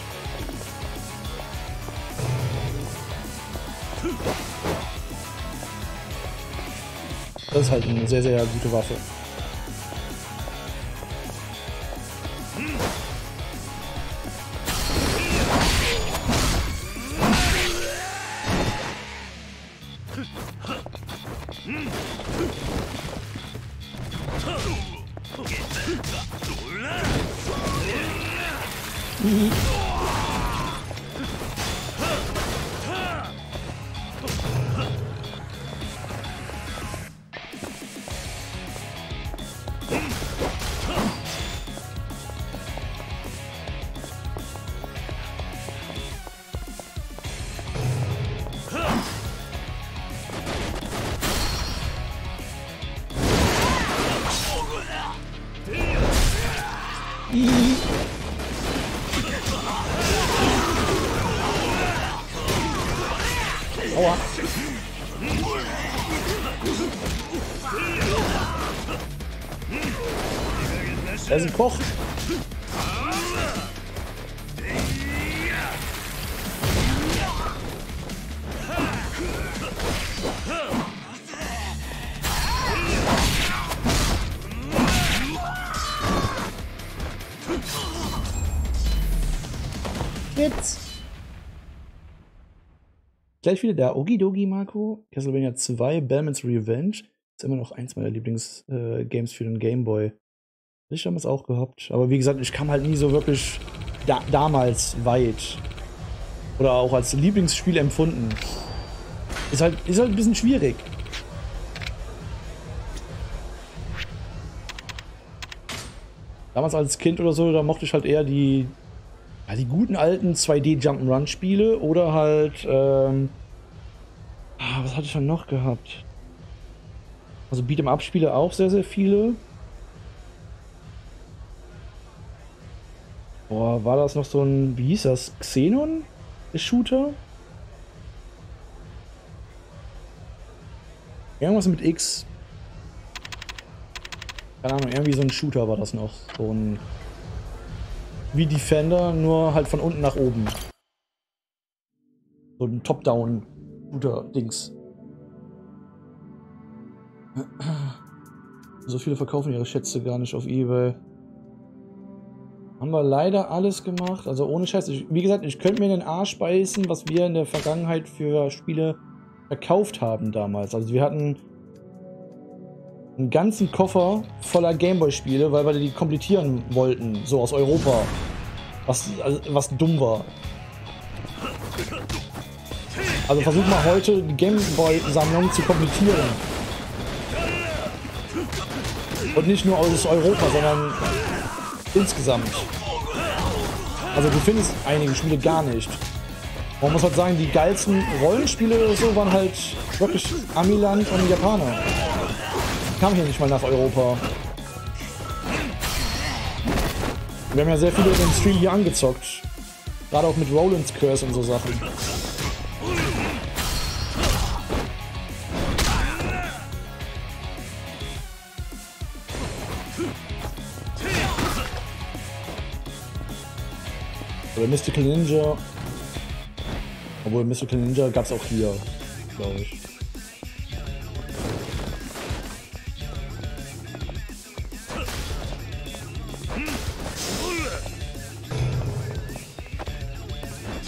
Das ist halt eine sehr, sehr gute Waffe. Aua. Koch. Jetzt. Gleich wieder da. Okidogi, Marco. Castlevania 2, Bellman's Revenge. Ist immer noch eins meiner Lieblingsgames äh, für den Game Boy. Ich damals auch gehabt. Aber wie gesagt, ich kam halt nie so wirklich da damals weit. Oder auch als Lieblingsspiel empfunden. Ist halt, ist halt ein bisschen schwierig. Damals als Kind oder so, da mochte ich halt eher die, ja, die guten alten 2D Jump'n'Run Spiele oder halt, ähm, ah, was hatte ich dann noch gehabt? Also Beat'em Up Spiele auch sehr, sehr viele. Boah, war das noch so ein, wie hieß das? Xenon? Der Shooter? Irgendwas mit X. Keine Ahnung, irgendwie so ein Shooter war das noch. So ein. Wie Defender, nur halt von unten nach oben. So ein Top-Down-Shooter-Dings. So viele verkaufen ihre Schätze gar nicht auf Ebay. Haben wir leider alles gemacht. Also ohne Scheiß. Ich, wie gesagt, ich könnte mir den Arsch beißen, was wir in der Vergangenheit für Spiele verkauft haben damals. Also wir hatten einen ganzen Koffer voller Gameboy-Spiele, weil wir die komplettieren wollten, so aus Europa. Was, also, was dumm war. Also versuch mal heute die Gameboy-Sammlung zu komplettieren. Und nicht nur aus Europa, sondern insgesamt. Also du findest einige Spiele gar nicht. Man muss halt sagen, die geilsten Rollenspiele oder so waren halt wirklich Amiland und Japaner. Kamen hier nicht mal nach Europa. Wir haben ja sehr viele dem Stream hier angezockt. Gerade auch mit Roland's Curse und so Sachen. Oder Mystical Ninja. Obwohl Mystical Ninja gab es auch hier, glaube ich.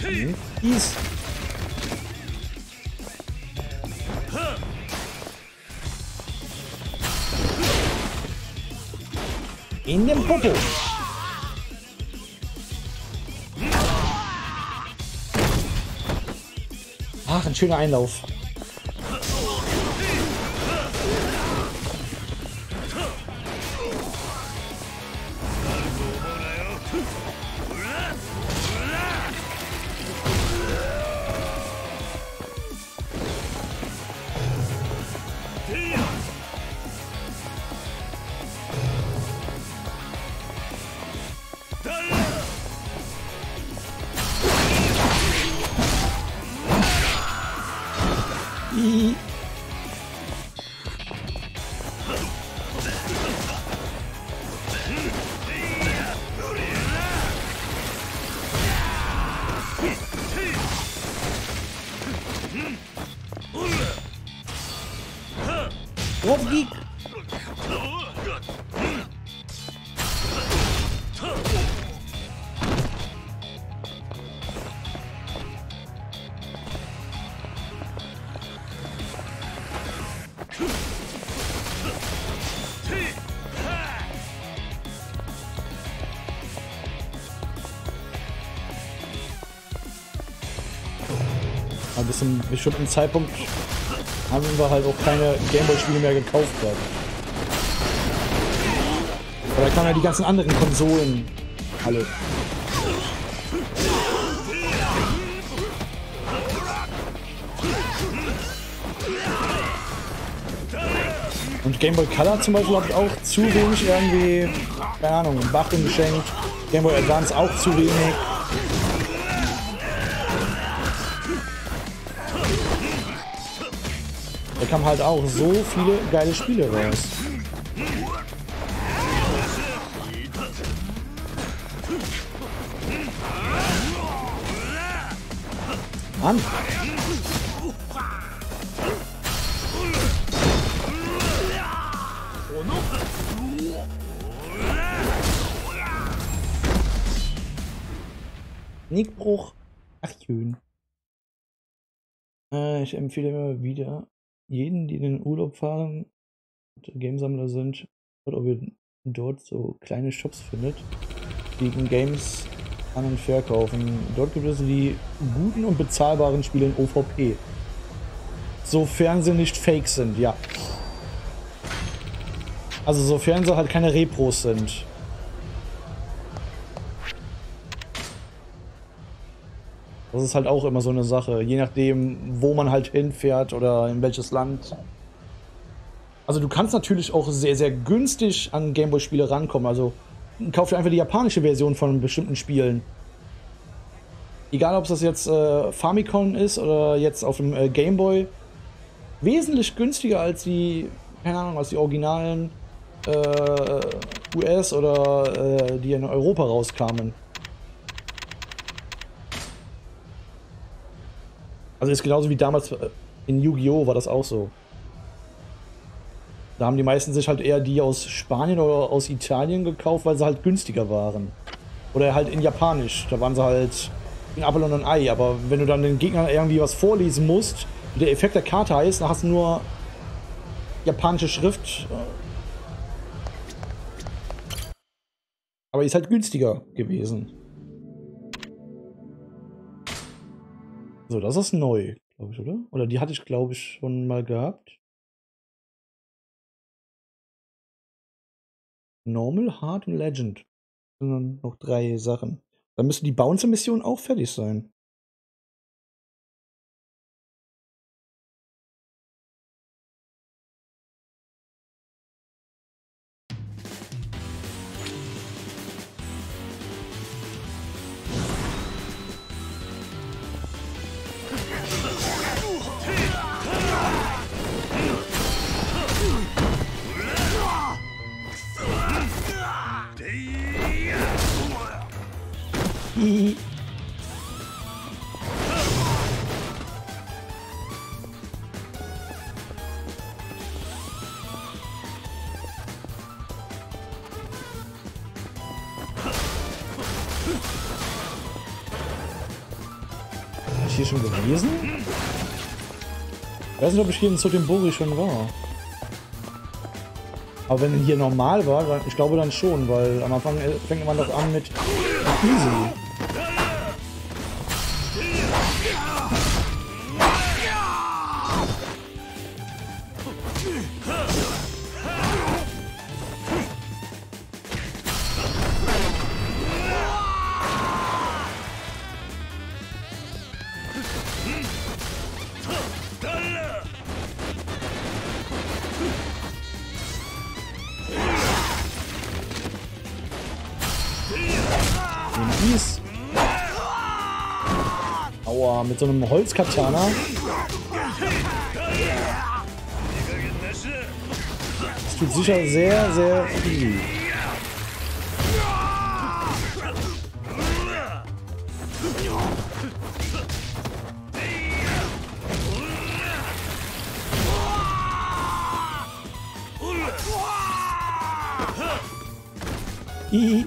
Hm. In dem Popo. Ein schöner Einlauf. Rumgeek. bis zum bestimmten Zeitpunkt haben wir halt auch keine Gameboy-Spiele mehr gekauft gehabt. Aber da kamen ja die ganzen anderen Konsolen alle. Und Game Boy Color zum Beispiel habe ich auch zu wenig irgendwie, keine Ahnung, Bachteln geschenkt. Game Boy Advance auch zu wenig. Kamen halt auch so viele geile Spiele raus. Mann. Nickbruch. Ach schön. Äh, ich empfehle immer wieder jeden, die in den Urlaub fahren und Gamesammler sind, ob ihr dort so kleine Shops findet, die Games an- und verkaufen. Dort gibt es die guten und bezahlbaren Spiele in OVP. Sofern sie nicht fake sind, ja. Also sofern sie halt keine Repros sind. Das ist halt auch immer so eine Sache, je nachdem, wo man halt hinfährt oder in welches Land. Also du kannst natürlich auch sehr, sehr günstig an Gameboy-Spiele rankommen. Also kauf dir einfach die japanische Version von bestimmten Spielen. Egal, ob das jetzt äh, Famicom ist oder jetzt auf dem äh, Gameboy. Wesentlich günstiger als die, keine Ahnung, als die originalen äh, US oder äh, die in Europa rauskamen. Also ist genauso wie damals äh, in Yu-Gi-Oh! war das auch so. Da haben die meisten sich halt eher die aus Spanien oder aus Italien gekauft, weil sie halt günstiger waren. Oder halt in Japanisch. Da waren sie halt in Apfel und ein Ei. Aber wenn du dann den Gegnern irgendwie was vorlesen musst, wie der Effekt der Karte heißt, dann hast du nur japanische Schrift. Aber ist halt günstiger gewesen. So, das ist neu, glaube ich, oder? Oder die hatte ich, glaube ich, schon mal gehabt. Normal, Hard und Legend. Sondern noch drei Sachen. Dann müsste die Bouncer-Mission auch fertig sein. Weiß nicht, ob ich hier in Sotimbori schon war. Aber wenn hier normal war, ich glaube dann schon, weil am Anfang fängt man doch an mit easy. Aua, mit so einem Holzkatana. Das tut sicher sehr, sehr viel. Hihi.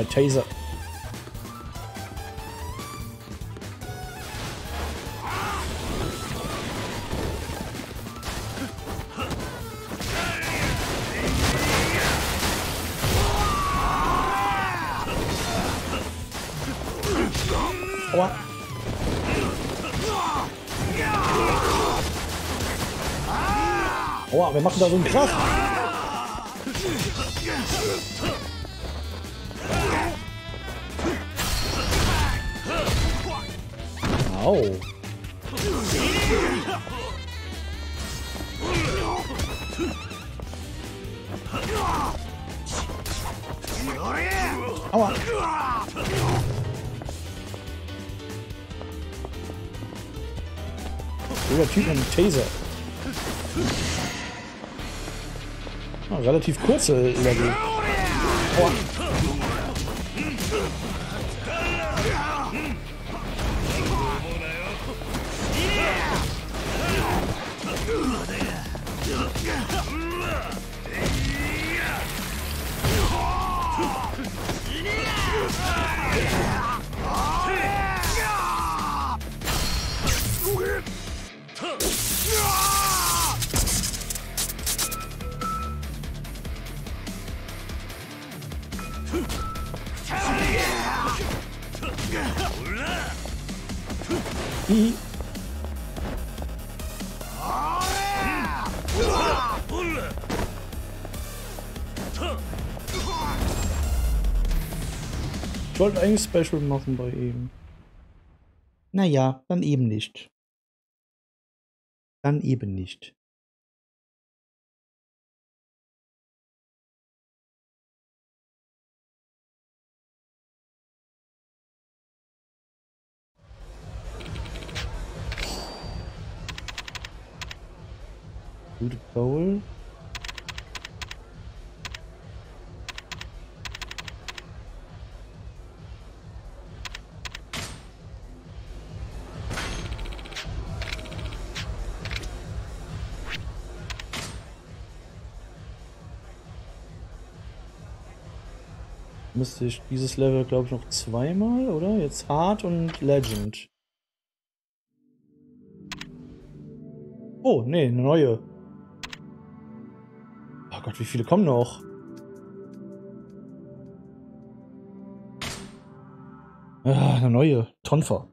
der Taser. Aua. Aua, wir machen da so einen Kraft. Relativ kurze Level. Wollte eigentlich Special machen bei ihm. Naja, dann eben nicht. Dann eben nicht. Gute Bowl. Müsste ich dieses Level, glaube ich, noch zweimal, oder? Jetzt Hard und Legend. Oh, nee, eine neue. Oh Gott, wie viele kommen noch? Ah, eine neue. Tonfa.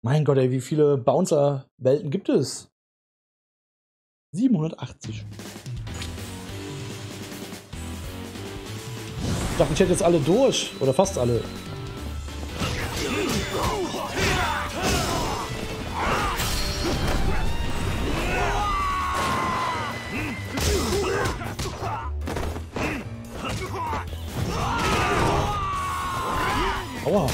Mein Gott, ey, wie viele Bouncer-Welten gibt es? 780. Ich dachte, ich hätte jetzt alle durch. Oder fast alle. Aua.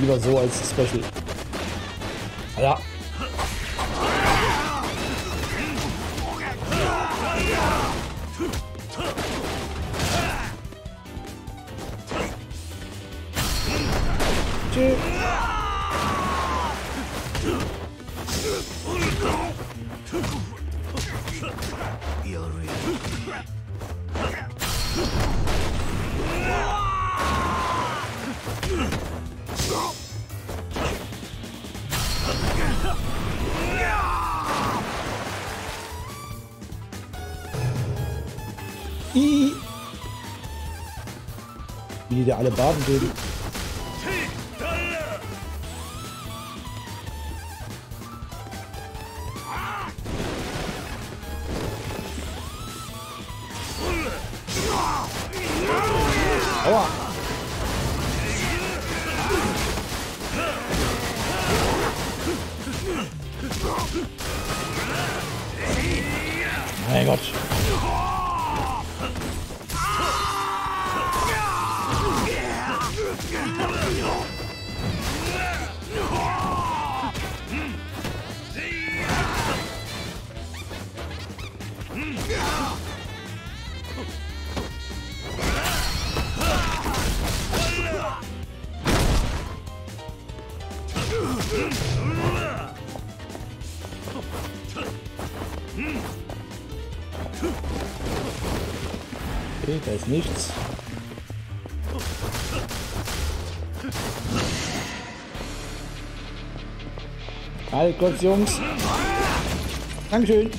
Lieber so als Special. Ja. Tschüss. Wie die da alle baden würden. Ist nichts. Halt kurz, Jungs. Dankeschön.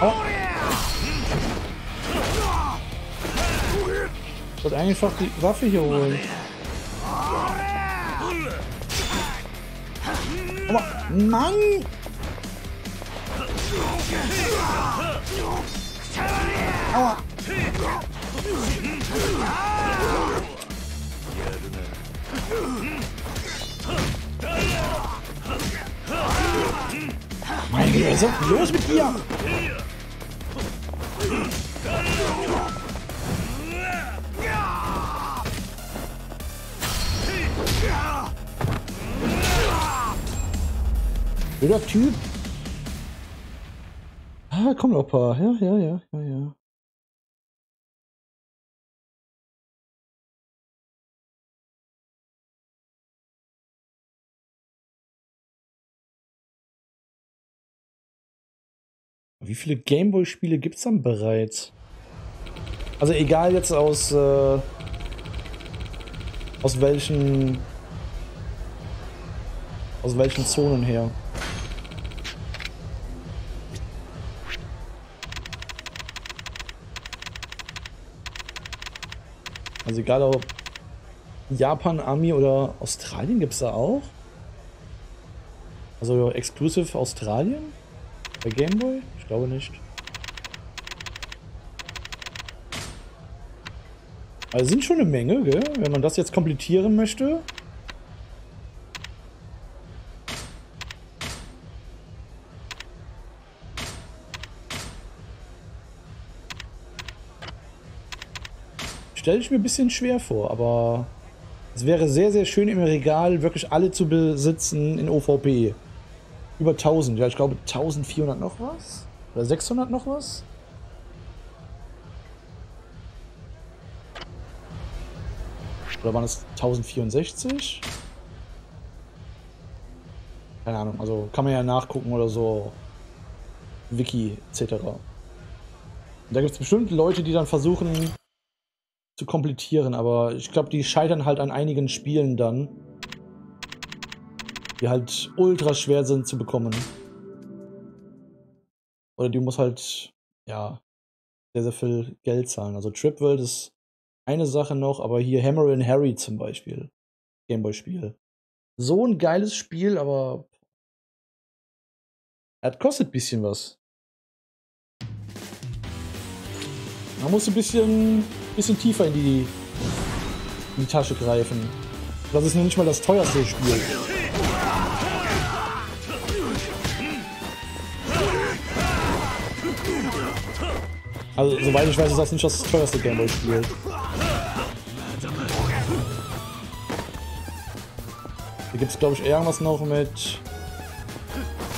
Oh. Ich einfach die Waffe hier holen. Aber, Mann! Aua! Mein Gott, was ist los mit dir? Blöder Typ. Ah, kommen noch paar. Ja, ja, ja, ja, Wie viele Gameboy-Spiele gibt es dann bereits? Also egal jetzt aus äh, aus welchen aus welchen Zonen her. Also egal ob Japan, Ami oder Australien gibt es da auch. Also exclusive Australien bei Gameboy? Ich glaube nicht. Also sind schon eine Menge, gell? Wenn man das jetzt komplettieren möchte. Stelle ich mir ein bisschen schwer vor, aber es wäre sehr, sehr schön im Regal wirklich alle zu besitzen in OVP. Über 1000, ja, ich glaube 1400 noch was? Oder 600 noch was? Oder waren es 1064? Keine Ahnung, also kann man ja nachgucken oder so. Wiki etc. Und da gibt es bestimmt Leute, die dann versuchen zu komplettieren, aber ich glaube, die scheitern halt an einigen Spielen dann. Die halt ultra schwer sind zu bekommen. Oder die muss halt, ja, sehr, sehr viel Geld zahlen. Also Trip World ist eine Sache noch, aber hier Hammer and Harry zum Beispiel. Gameboy-Spiel. So ein geiles Spiel, aber das kostet ein bisschen was. Man muss ein bisschen, bisschen tiefer in die, in die Tasche greifen. Das ist nicht mal das teuerste Spiel. Also, soweit ich weiß, ist das nicht das teuerste Gameboy-Spiel. Hier gibt es, glaube ich, irgendwas noch mit...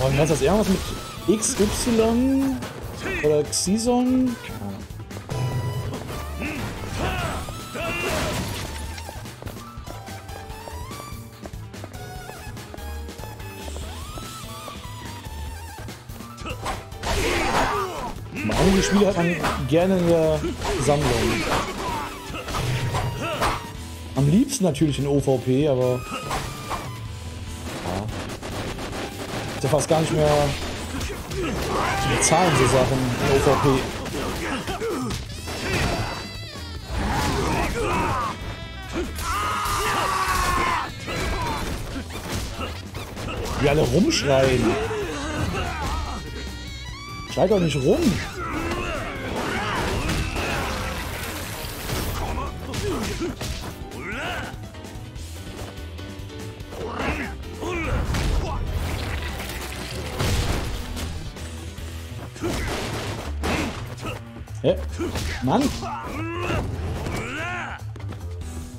Oh, wie heißt das? Irgendwas mit XY? Oder Xison? Gerne in der Sammlung. Am liebsten natürlich in OVP, aber ja. Ist ja fast gar nicht mehr zu bezahlen, so Sachen in OVP. Wie alle rumschreien. Schreit doch nicht rum. Mann!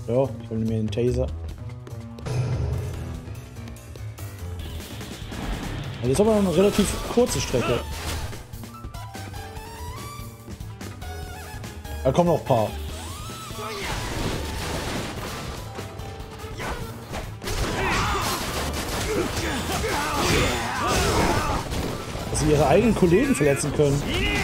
So, ich hole mir den Taser. Das ist aber eine relativ kurze Strecke. Da kommen noch ein paar. Dass sie ihre eigenen Kollegen verletzen können.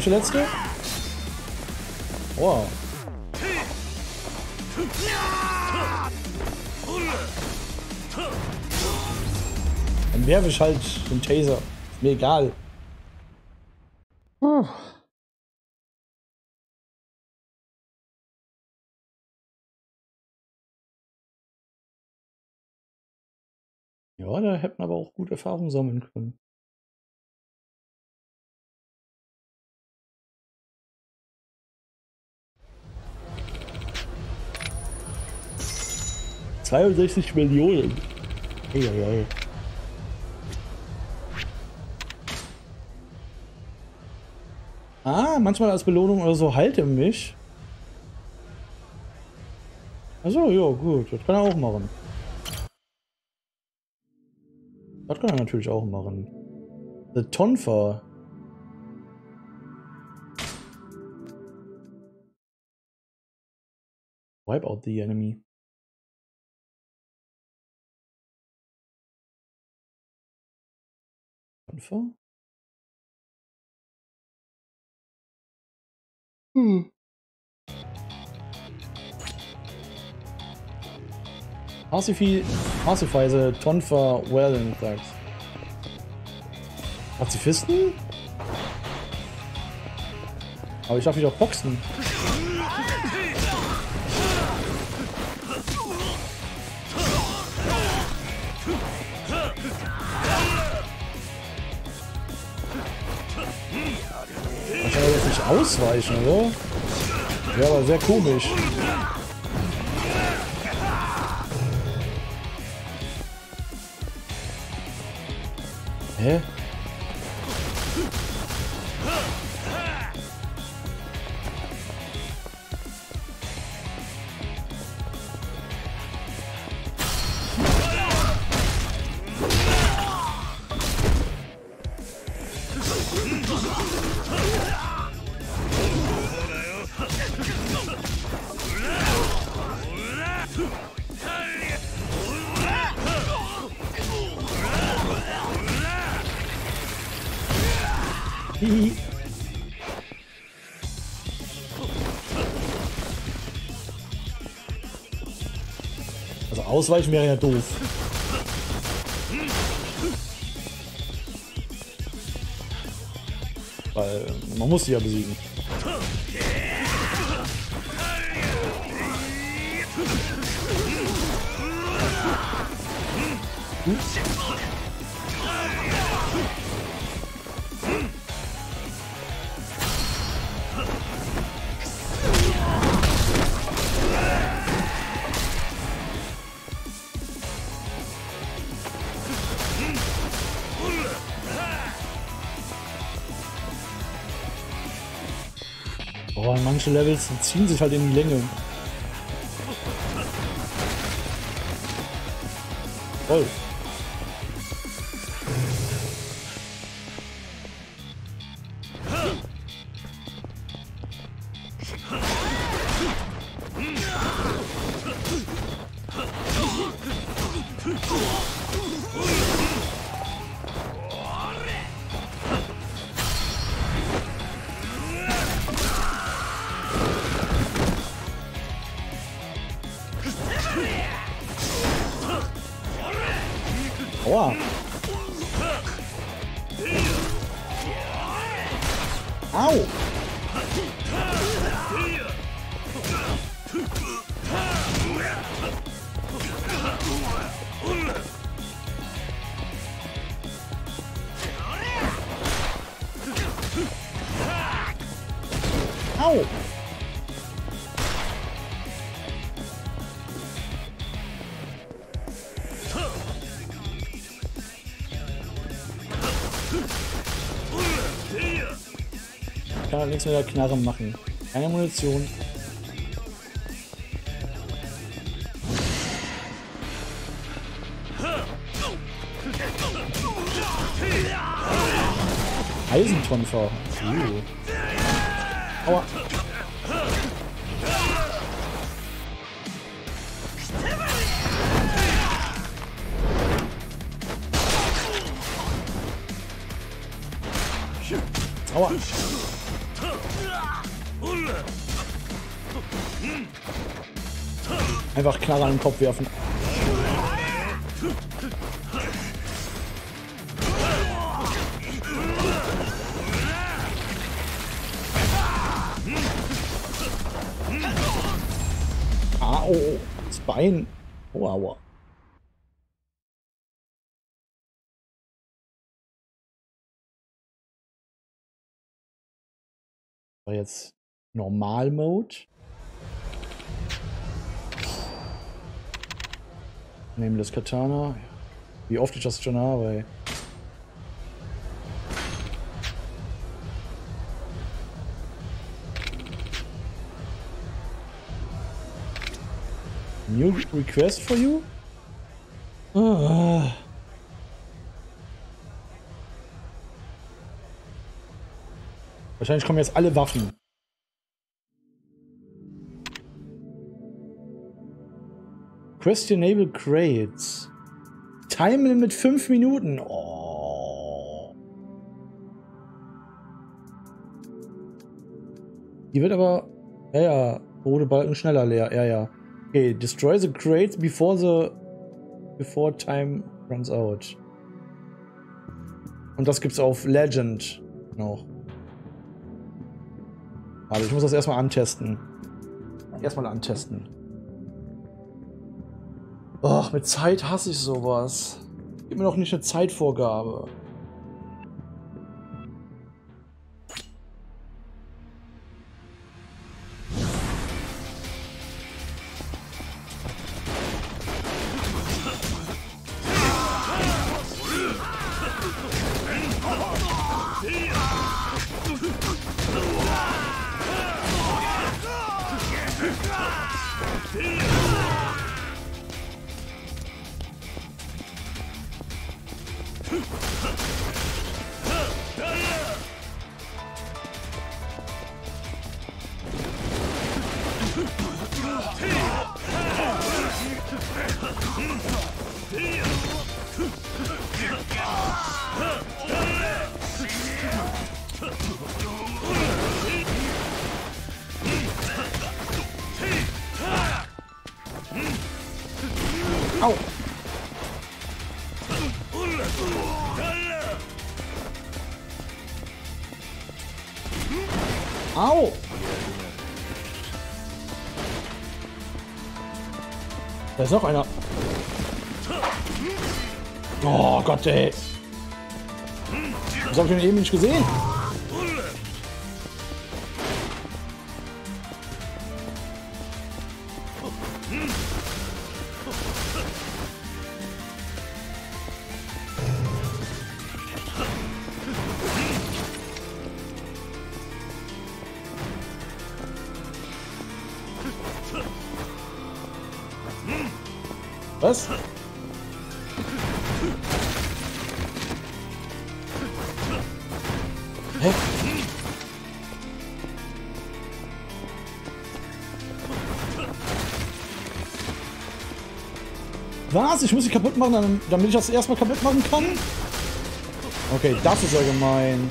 Nicht der letzte? Wow. Dann werfe ich halt den Taser. Ist mir egal. Puh. Ja, da hätten wir aber auch gute Erfahrungen sammeln können. Zweiundsechzig Millionen. Eieiei. Ah, manchmal als Belohnung oder so halte mich. Achso, ja, gut. Das kann er auch machen. Das kann er natürlich auch machen. The Tonfa. Wipe out the enemy. Tonfa? Hm. The Tonfa well in fact. Pazifisten? Aber ich darf mich auch boxen. Ausweichen, oder? Ja, aber sehr komisch. Hä? Ausweichen wäre ja doof. Weil man muss sie ja besiegen. Manche Levels ziehen sich halt in die Länge. Voll. Nichts mit der Knarre machen. Keine Munition. Eisentonfer. Uh. Knarre an den Kopf werfen. Ah, das Bein. Oh, aua. Jetzt Normal-Mode. Nehmen das Katana. Wie oft ich das schon habe, ey. New request for you? Ah. Wahrscheinlich kommen jetzt alle Waffen. Questionable Crates. Time Limit 5 Minuten. Oh. Die wird aber. Ja, ja. Rote Balken schneller leer. Ja, ja. Okay, destroy the crates before the. Before time runs out. Und das gibt's auf Legend noch. Warte, ich muss das erstmal antesten. Erstmal antesten. Ach, mit Zeit hasse ich sowas. Gib mir doch nicht eine Zeitvorgabe. Ist noch einer. Oh Gott, ey. Das habe ich denn eben nicht gesehen. Was? Ich muss sie kaputt machen, damit ich das erstmal kaputt machen kann? Okay, das ist ja gemein.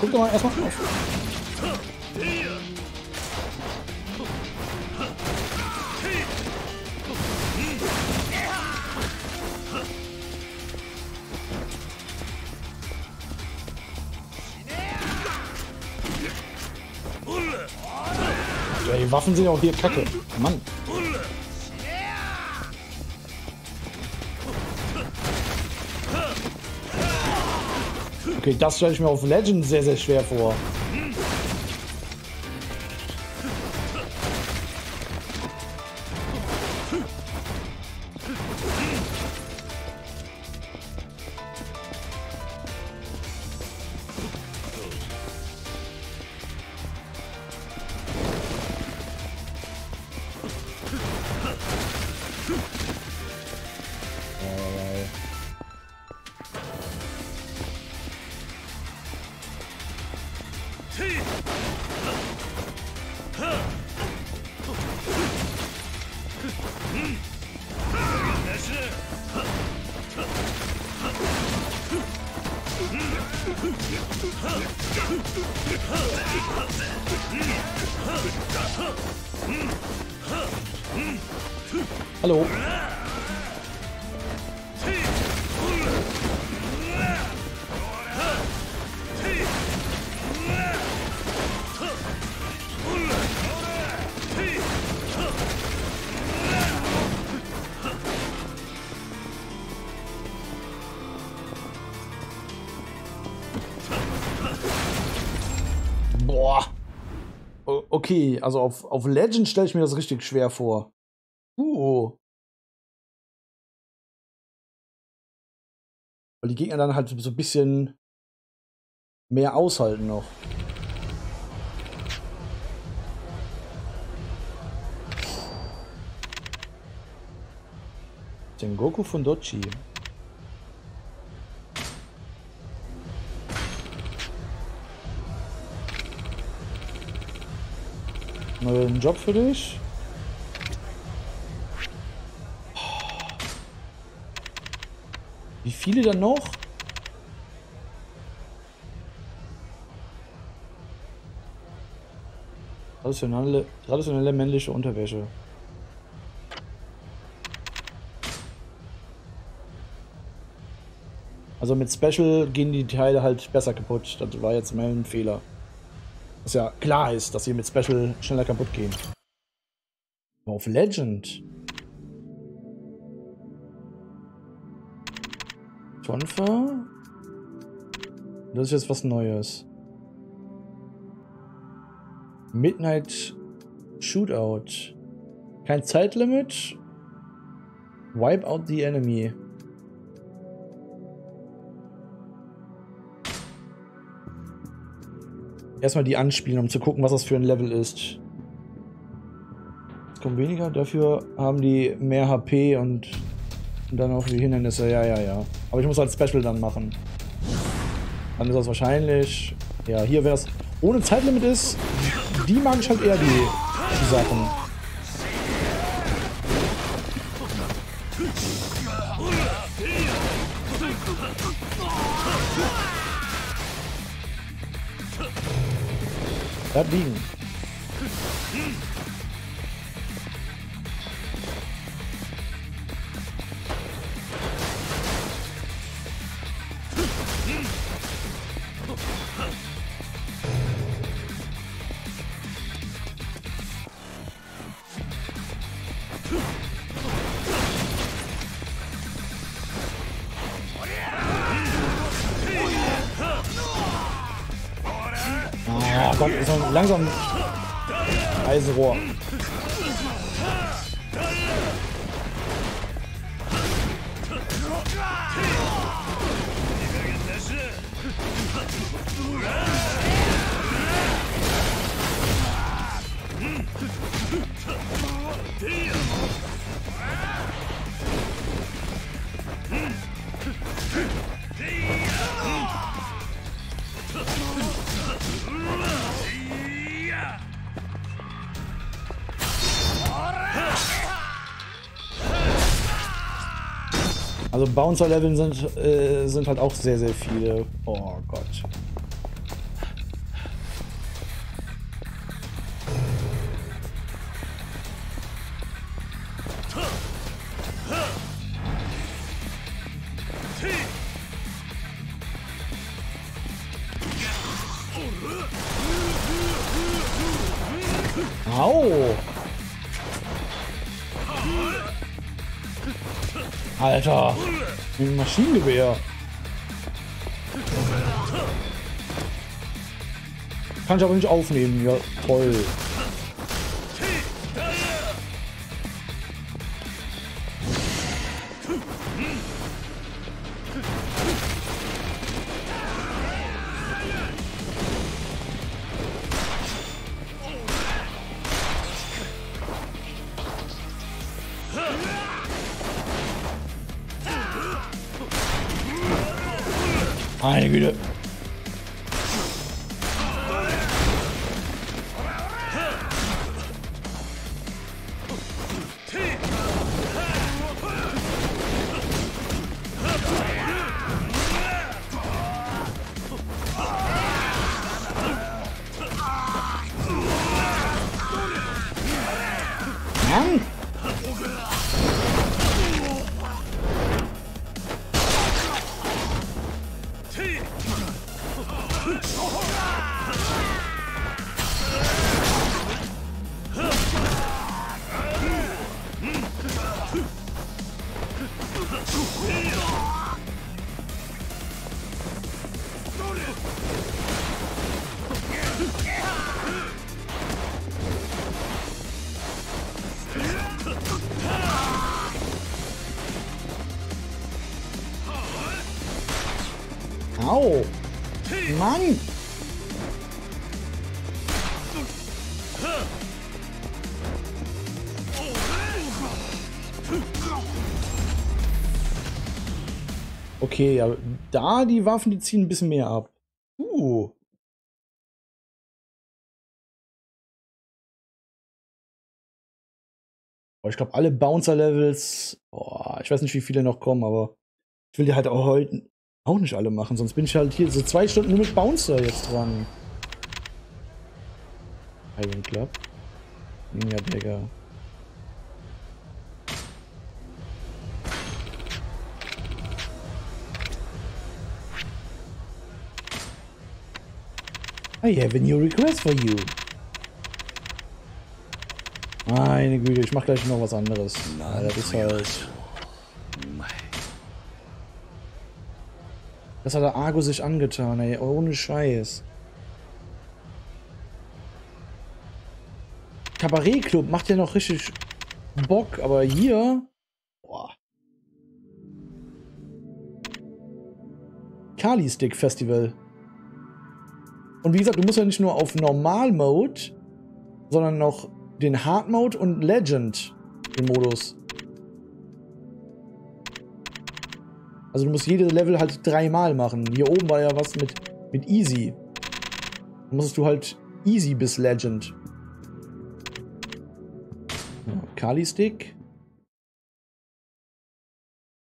Guck doch mal erstmal auf. Ja, die Waffen sind auch hier kacke. Mann. Okay, das stelle ich mir auf Legend sehr, sehr schwer vor. Hallo. Okay, also auf, auf Legend stelle ich mir das richtig schwer vor. Uh. Weil die Gegner dann halt so ein bisschen mehr aushalten noch. Sengoku Neuen Job für dich. Wie viele dann noch? Traditionelle, traditionelle männliche Unterwäsche. Also mit Special gehen die Teile halt besser kaputt. Das war jetzt mein Fehler. Was ja klar ist, dass sie mit Special schneller kaputt gehen. Aber auf Legend. Tonfa. Das ist jetzt was Neues. Midnight Shootout. Kein Zeitlimit. Wipe out the enemy. Erstmal die anspielen, um zu gucken, was das für ein Level ist. Es kommen weniger, dafür haben die mehr HP und, dann auch die Hindernisse. Ja, ja, ja. Aber ich muss halt Special dann machen. Dann ist das wahrscheinlich. Ja, hier wäre es. Ohne Zeitlimit ist. Die mag ich halt eher die Sachen. 令 Bouncer-Leveln sind, äh, sind halt auch sehr, sehr viele. Oh Maschinengewehr. Kann ich aber nicht aufnehmen. Ja, toll. Meine Güte. Okay, ja, da die Waffen, die ziehen ein bisschen mehr ab. Uh. Ich glaube, alle Bouncer-Levels, oh, ich weiß nicht, wie viele noch kommen, aber ich will die halt auch heute auch nicht alle machen, sonst bin ich halt hier so zwei Stunden nur mit Bouncer jetzt dran. Iron Club. Ninja Dagger. I have a new request for you. Meine Güte, ich mach gleich noch was anderes. Ja, das ist halt. Das hat der Argo sich angetan, ey. Ohne Scheiß. Kabarettclub macht ja noch richtig Bock, aber hier. Boah. Kali Stick Festival. Und wie gesagt, du musst ja nicht nur auf Normal-Mode, sondern noch den Hard-Mode und Legend, den Modus. Also du musst jede Level halt dreimal machen. Hier oben war ja was mit, mit Easy. Dann musstest du halt Easy bis Legend. Ja, Kali Stick.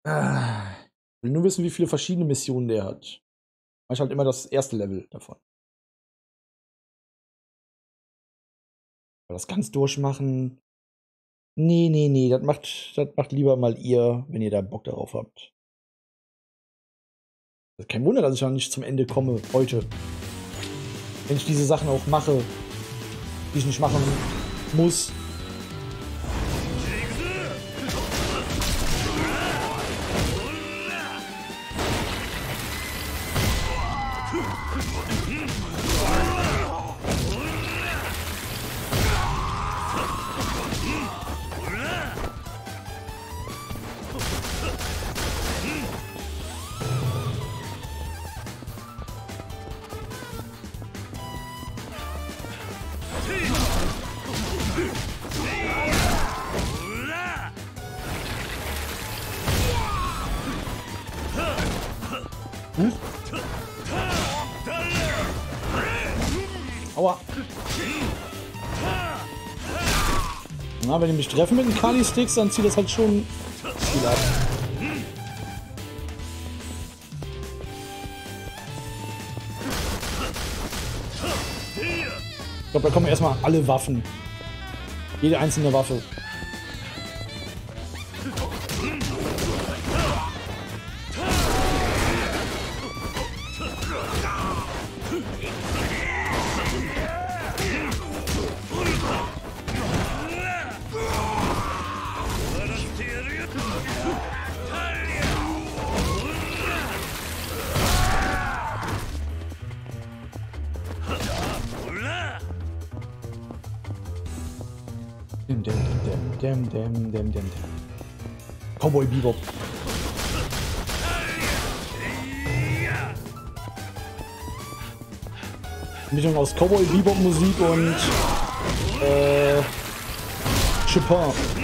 Ah, ich will nur wissen, wie viele verschiedene Missionen der hat. Mach ich halt immer das erste Level davon. Das ganz durchmachen. Nee, nee, nee, das macht, das macht lieber mal ihr, wenn ihr da Bock darauf habt. Kein Wunder, dass ich noch nicht zum Ende komme heute. Wenn ich diese Sachen auch mache, die ich nicht machen muss. treffen mit den Kali-Sticks, dann zieht das halt schon viel ab. Ich glaube, da kommen erstmal alle Waffen. Jede einzelne Waffe. Dem, dem, dem, dem, dem. Cowboy Bebop. Mischung aus Cowboy Bebop Musik und äh, Chopin.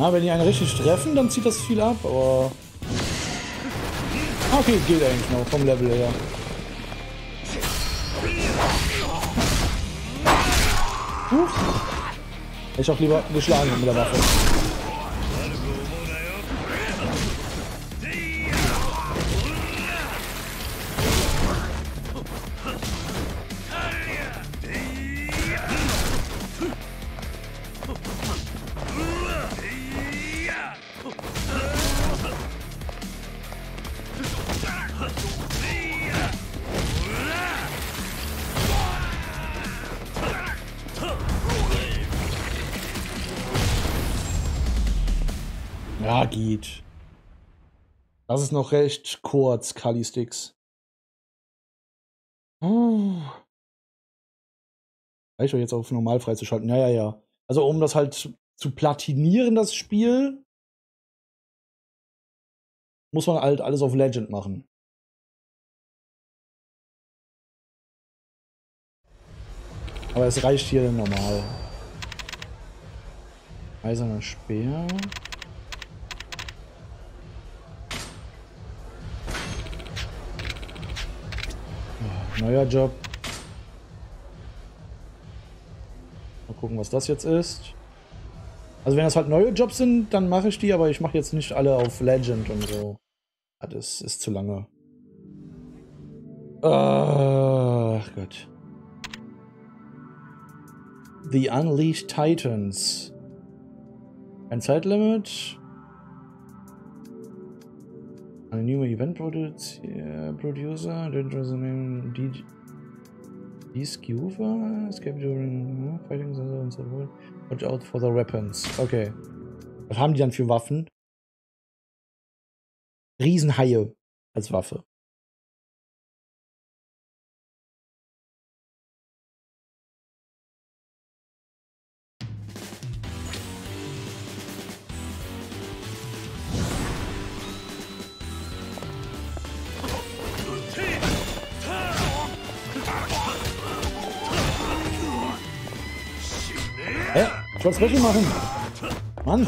Na, wenn die einen richtig treffen, dann zieht das viel ab, aber... Okay, geht eigentlich noch vom Level her. Huch. Ich auch lieber geschlagen mit der Waffe. Ist noch recht kurz, Kali Sticks. Reicht doch jetzt auf normal freizuschalten. Ja, ja, ja. Also um das halt zu platinieren, das Spiel, muss man halt alles auf Legend machen. Aber es reicht hier normal. Eiserner Speer. Neuer Job. Mal gucken, was das jetzt ist. Also wenn das halt neue Jobs sind, dann mache ich die, aber ich mache jetzt nicht alle auf Legend und so. Ah, das ist zu lange. Ach Gott. The Unleashed Titans. Ein Zeitlimit. A new event uh, producer, dangerous name DJ. Descuva, escape during fighting and so forth. Watch out for the weapons. Okay. Was haben die dann für Waffen? Riesenhaie als Waffe. Wollte Special machen. Mann.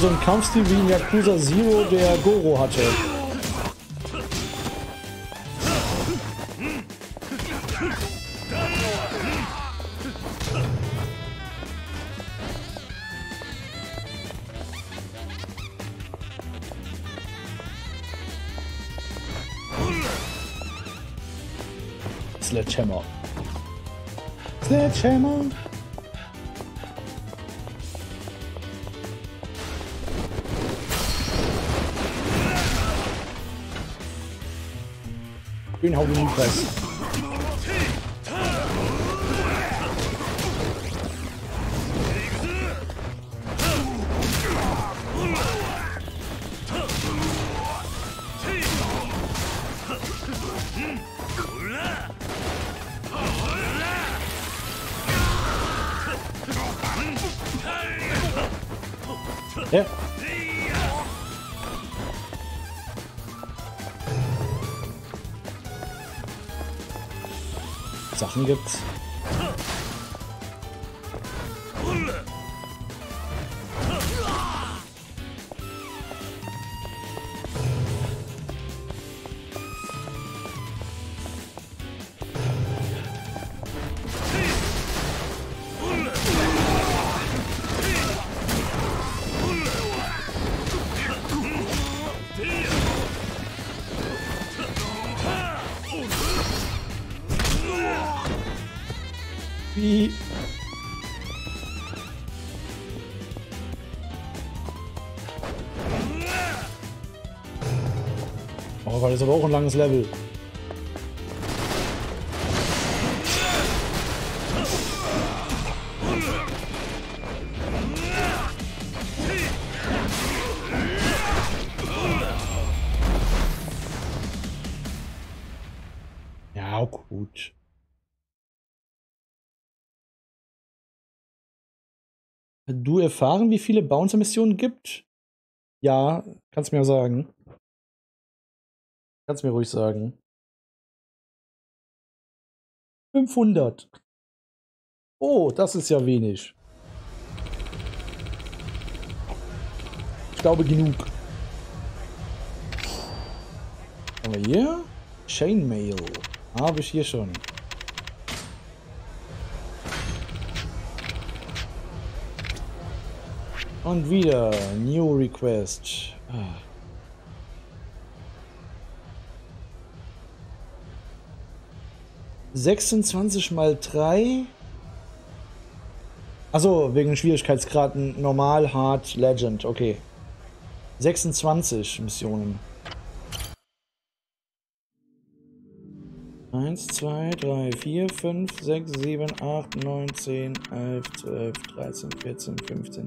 So einen Kampfstil wie in Yakuza Zero, der Goro hatte. Schön Sachen gibt's. Aber auch ein langes Level. Ja, gut. Du erfahren, wie viele Bouncer-Missionen gibt? Ja, kannst mir sagen. Kannst mir ruhig sagen. 500. Oh, das ist ja wenig. Ich glaube genug. Haben wir hier? Chainmail. Habe ich hier schon. Und wieder New Request. Ah. Sechsundzwanzig mal drei. Also wegen Schwierigkeitsgraden normal, hard, legend. Okay. 26 Missionen. 1, 2, 3, 4, 5, 6, 7, 8, 9, 10, 11, 12, 13, 14, 15.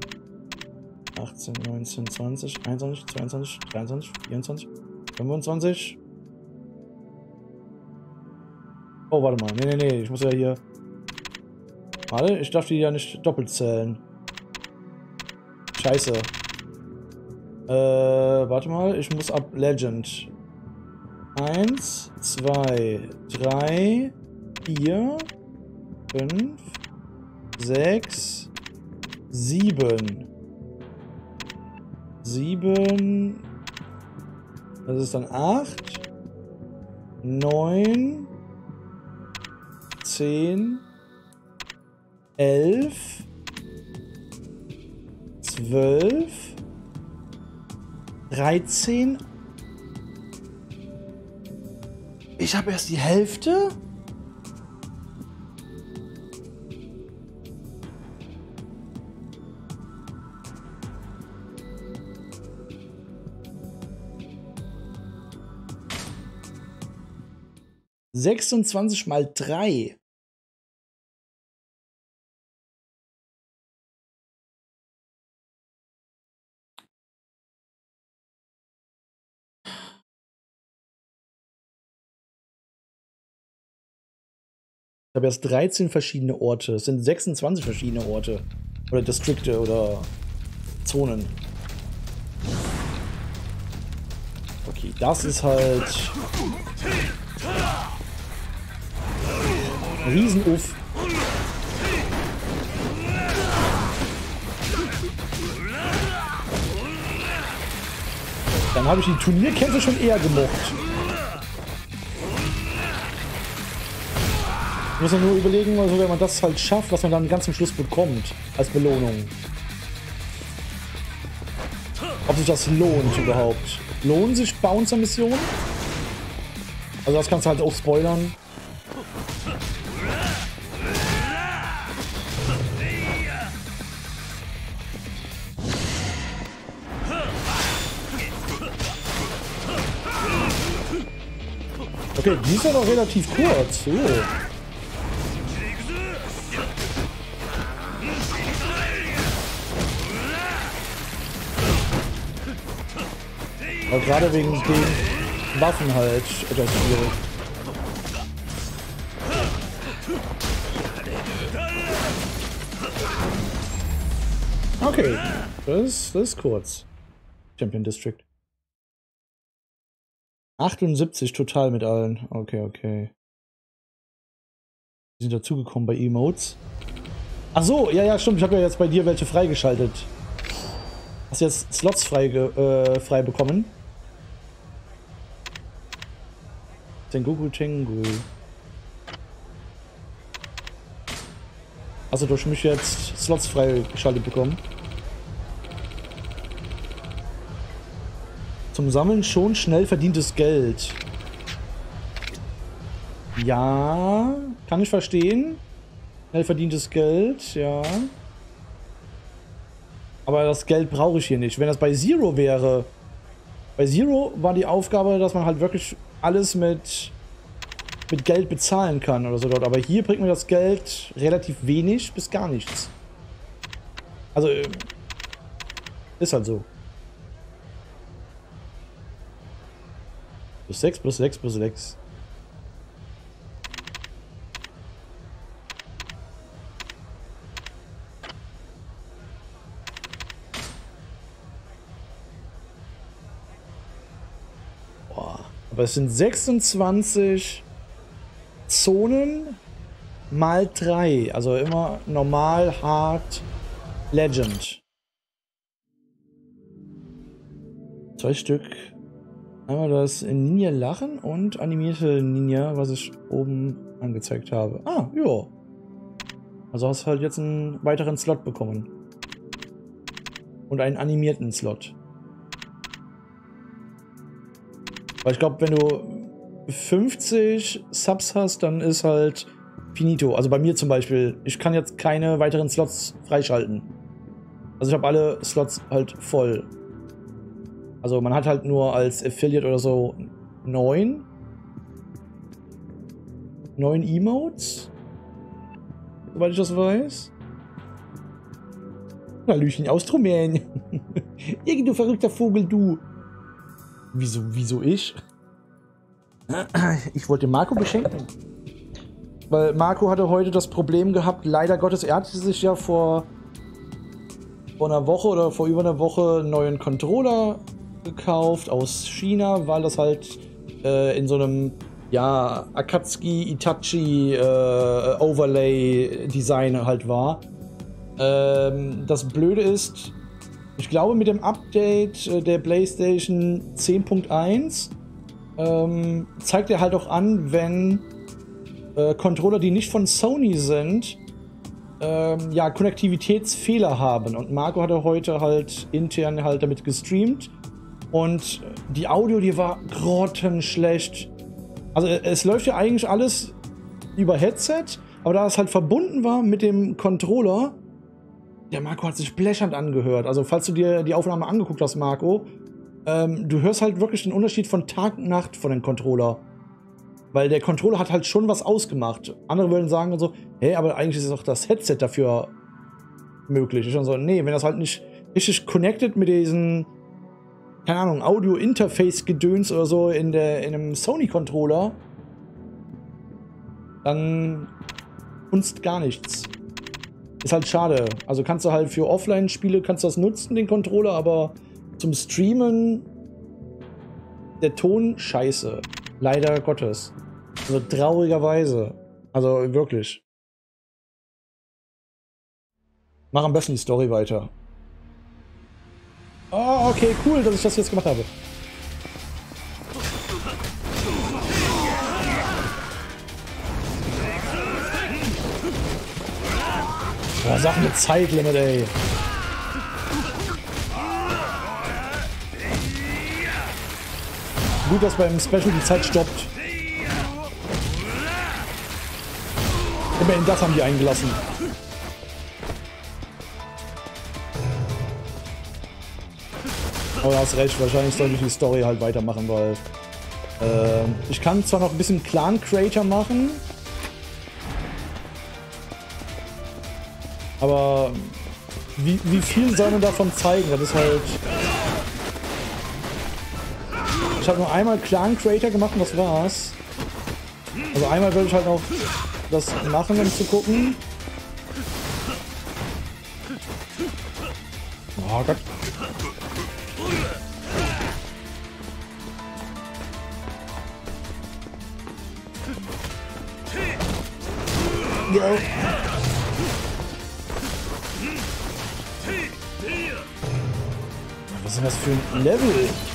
18, 19, 20, 21, 22, 23, 24, 25. Oh, warte mal. Nee, nee, nee. Ich muss ja hier... Warte, ich darf die ja nicht doppelt zählen. Scheiße. Äh, warte mal. Ich muss ab Legend. 1, 2, 3, 4, 5, 6, 7 sieben. Das ist dann acht. Neun. Zehn. Elf. Zwölf. Dreizehn. Ich habe erst die Hälfte. 26 mal 3. Habe erst 13 verschiedene Orte. Es sind 26 verschiedene Orte. Oder Distrikte oder Zonen. Okay, das ist halt Riesenuff. Dann habe ich die Turnierkämpfe schon eher gemocht. Muss ja nur überlegen, also wenn man das halt schafft, was man dann ganz zum Schluss bekommt als Belohnung. Ob sich das lohnt überhaupt. Lohnen sich Bouncer-Missionen? Also das kannst du halt auch spoilern. Okay, die ist ja noch relativ kurz. So. Aber gerade wegen den Waffen halt etwas schwierig. Okay, das, das ist kurz. Champion District. 78 total mit allen. Okay, okay. Die sind dazugekommen bei Emotes. Ach so, ja, ja, stimmt. Ich habe ja jetzt bei dir welche freigeschaltet. Hast jetzt Slots frei, äh, frei bekommen? Tengugu Tengu. Also durch mich jetzt Slots freigeschaltet bekommen. Zum Sammeln schon schnell verdientes Geld. Ja, kann ich verstehen. Schnell verdientes Geld, ja. Aber das Geld brauche ich hier nicht. Wenn das bei Zero wäre... Bei Zero war die Aufgabe, dass man halt wirklich alles mit, mit Geld bezahlen kann oder so dort. Aber hier bringt mir das Geld relativ wenig bis gar nichts. Also, äh, ist halt so. Plus 6, plus 6, plus 6. Aber es sind 26 Zonen mal 3. Also immer normal, hard, legend. Zwei Stück. Einmal das Ninja Lachen und animierte Ninja, was ich oben angezeigt habe. Ah, ja. Also hast halt jetzt einen weiteren Slot bekommen. Und einen animierten Slot. Weil ich glaube, wenn du 50 Subs hast, dann ist halt finito. Also bei mir zum Beispiel. Ich kann jetzt keine weiteren Slots freischalten. Also ich habe alle Slots halt voll. Also man hat halt nur als Affiliate oder so neun. Neun Emotes. Soweit ich das weiß. Hallöchen aus Rumänien. Irgend du verrückter Vogel, du. Wieso, wieso ich? Ich wollte Marco beschenken. Weil Marco hatte heute das Problem gehabt, leider Gottes, er hatte sich ja vor, vor einer Woche oder vor über einer Woche einen neuen Controller gekauft aus China, weil das halt äh, in so einem ja, Akatsuki Itachi äh, Overlay Design halt war. Ähm, das Blöde ist, ich glaube, mit dem Update äh, der PlayStation 10.1 ähm, zeigt er halt auch an, wenn äh, Controller, die nicht von Sony sind, ähm, ja, Konnektivitätsfehler haben. Und Marco hatte heute halt intern halt damit gestreamt. Und die Audio, die war grottenschlecht. Also äh, es läuft ja eigentlich alles über Headset, aber da es halt verbunden war mit dem Controller, der Marco hat sich blächernd angehört. Also, falls du dir die Aufnahme angeguckt hast, Marco, ähm, du hörst halt wirklich den Unterschied von Tag und Nacht von dem Controller. Weil der Controller hat halt schon was ausgemacht. Andere würden sagen so, hey, aber eigentlich ist auch das Headset dafür möglich. Ich dann so, nee, wenn das halt nicht richtig connected mit diesen, keine Ahnung, Audio-Interface-Gedöns oder so in, der, in einem Sony-Controller, dann kunst gar nichts. Ist halt schade. Also kannst du halt für Offline-Spiele kannst du das nutzen, den Controller, aber zum Streamen der Ton scheiße. Leider Gottes. Also traurigerweise. Also wirklich. Mach am besten die Story weiter. Oh, okay, cool, dass ich das jetzt gemacht habe. Sag eine Zeitlimit, ey. Gut, dass beim Special die Zeit stoppt. Immerhin das haben die eingelassen. Aber du hast recht, wahrscheinlich sollte ich die Story halt weitermachen, weil äh, ich kann zwar noch ein bisschen Clan Creator machen, Aber wie, wie viel soll man davon zeigen? Das ist halt... Ich habe nur einmal Clan Creator gemacht und das war's. Also einmal würde ich halt noch das machen, um zu gucken. Oh Gott. Level?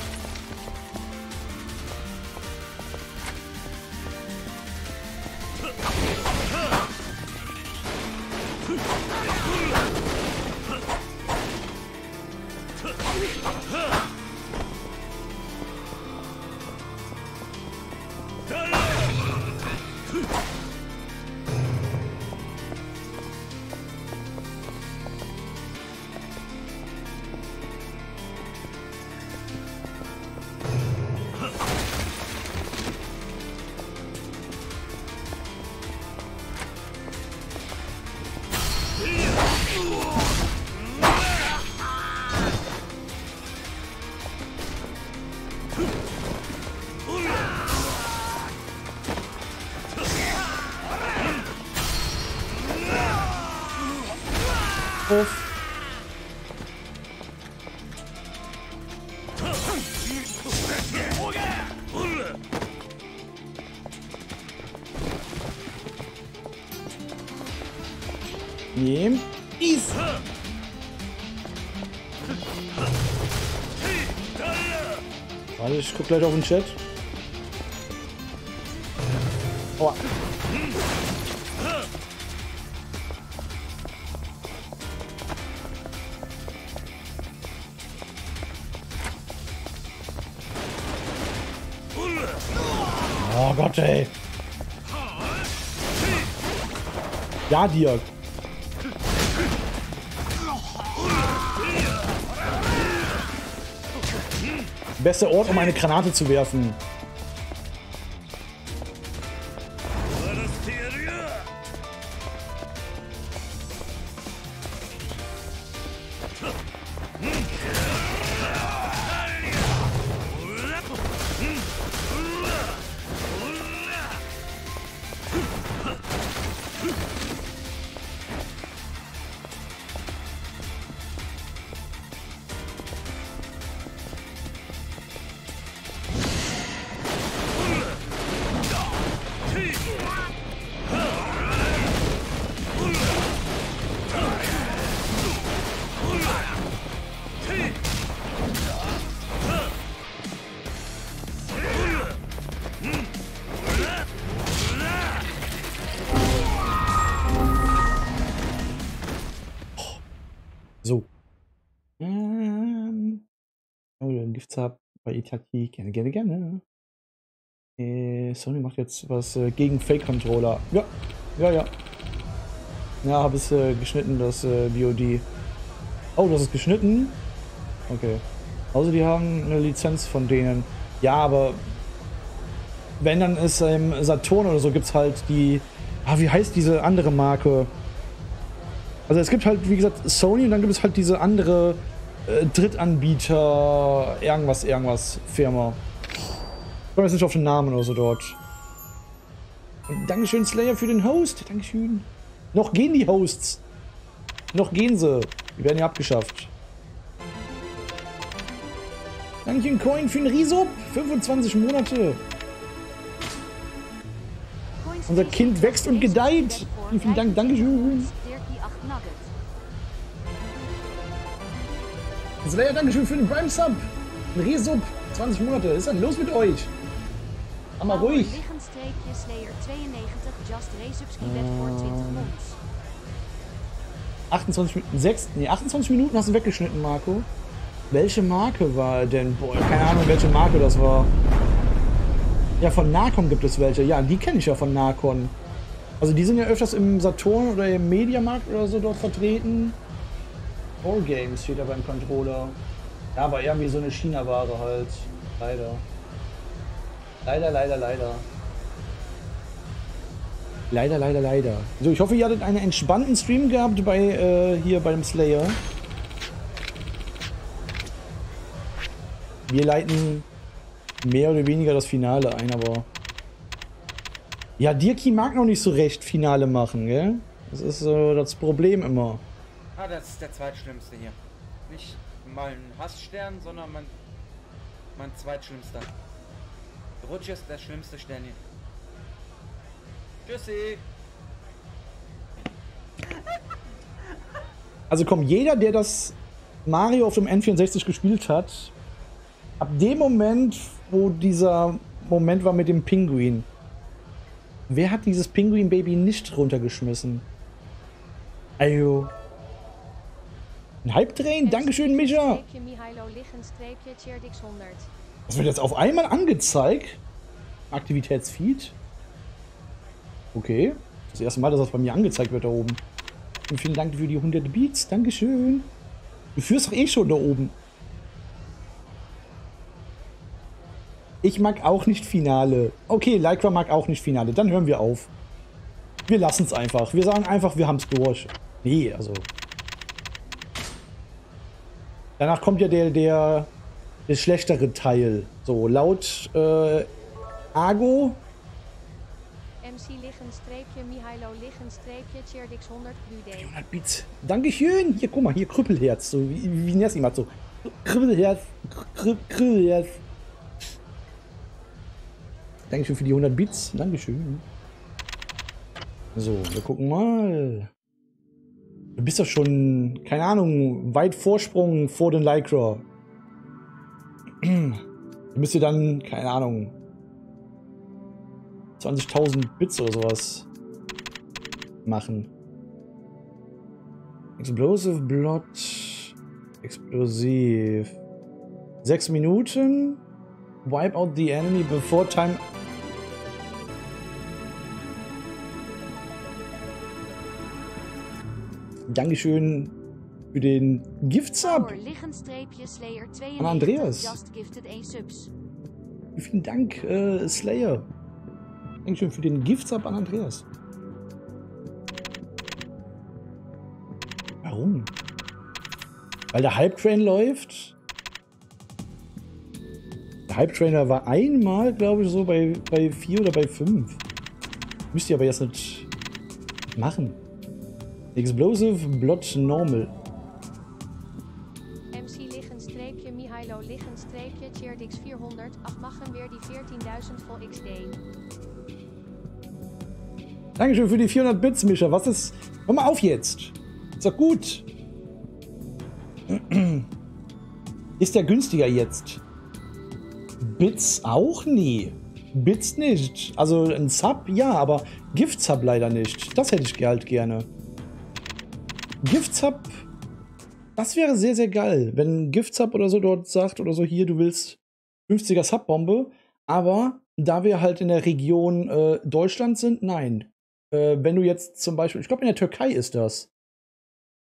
Guck gleich auf den Chat. Aua. Oh Gott, ey. Ja, Dirk. Bester Ort, um eine Granate zu werfen. Jetzt was äh, gegen Fake-Controller. Ja, ja, ja. Ja, habe es äh, geschnitten, das äh, BOD. Oh, das ist geschnitten? Okay. Also die haben eine Lizenz von denen. Ja, aber wenn dann ist im Saturn oder so gibt's halt die. Ah, wie heißt diese andere Marke? Also es gibt halt, wie gesagt, Sony und dann gibt es halt diese andere äh, Drittanbieter, irgendwas, irgendwas Firma. Ich komme jetzt nicht auf den Namen oder so dort. Dankeschön, Slayer, für den Host. Dankeschön. Noch gehen die Hosts. Noch gehen sie. Die werden ja abgeschafft. Dankeschön, Coin, für den Risop. 25 Monate. Unser Kind wächst und gedeiht. Vielen, vielen Dank. Dankeschön. Slayer, Dankeschön für den Prime Sub. Ein Resub. 20 Monate. Was ist denn los mit euch? Mal ruhig. Liggenstreepje Slayer 92 Just Resubscribed voor 20 months. 28 Minuten. 6, nee, 28 Minuten hast du weggeschnitten, Marco. Welche Marke war denn? Boah, keine Ahnung, welche Marke das war. Ja, von Narcon gibt es welche. Ja, die kenne ich ja von Narcon. Also die sind ja öfters im Saturn oder im Mediamarkt oder so dort vertreten. All Games steht da beim Controller. Ja, aber irgendwie so eine China-Ware halt. Leider. Leider, leider, leider. Leider, leider, leider. So, ich hoffe, ihr hattet einen entspannten Stream gehabt bei äh, hier beim Slayer. Wir leiten mehr oder weniger das Finale ein, aber Ja, Dirki mag noch nicht so recht Finale machen, gell? Das ist so das Problem immer. Ah, das ist der zweitschlimmste hier. Nicht mal ein Hassstern, sondern mein, mein zweitschlimmster. Rutsch ist der schlimmste Stern hier. Tschüssi. Also komm, jeder, der das Mario auf dem N64 gespielt hat, ab dem Moment, wo dieser Moment war mit dem Pinguin, wer hat dieses Pinguin-Baby nicht runtergeschmissen? Also. Ein Halbdrehen? Dankeschön, 100. Das wird jetzt auf einmal angezeigt. Aktivitätsfeed. Okay. Das erste Mal, dass das bei mir angezeigt wird da oben. Und vielen Dank für die 100 Beats. Dankeschön. Du führst doch eh schon da oben. Ich mag auch nicht Finale. Okay, Lycra mag auch nicht Finale. Dann hören wir auf. Wir lassen es einfach. Wir sagen einfach, wir haben es durch. Nee, also. Danach kommt ja der, der, der schlechtere Teil. So, laut äh, Argo. Streepje Mihailo liggen, streepje Cheerdix 100 Blüde. 100 Beats. Dankeschön. Hier, guck mal, hier Krüppelherz. So, wie, wie Nessie macht so. Krüppelherz. Krü- Krüppelherz. Dankeschön für die 100 Beats. Dankeschön. So, wir gucken mal. Du bist doch schon, keine Ahnung, weit Vorsprung vor den Lycra. Du müsst ihr dann, keine Ahnung, 20.000 Bits oder sowas machen. Explosive Blood. Explosiv. Sechs Minuten. Wipe out the enemy before time. Dankeschön für den Gift-Sub. Power liggen, streepje Slayer 92. An Andreas. Just gifted 1 subs. Vielen Dank, äh, Slayer. Dankeschön für den Gift-Sub an Andreas. Warum? Weil der Hype-Train läuft? Der Hype-Trainer war einmal, glaube ich, so bei, bei 4 oder bei 5. Müsst ihr aber jetzt nicht machen. Explosive Blood Normal. MC liggen, streepje Mihailo liggen, streepje Cheerdix 400. Ach, machen weer die 14.000 vol XD. Dankeschön für die 400 Bits, Mischa. Was ist... Hör mal auf jetzt. Ist doch gut. Ist der günstiger jetzt? Bits auch? Nee. Bits nicht. Also ein Sub, ja, aber Gift-Sub leider nicht. Das hätte ich halt gerne. Gift-Sub, das wäre sehr, sehr geil. Wenn Gift-Sub oder so dort sagt oder so, hier, du willst 50er Sub-Bombe, aber da wir halt in der Region äh, Deutschland sind, nein. Äh, wenn du jetzt zum Beispiel, ich glaube in der Türkei ist das.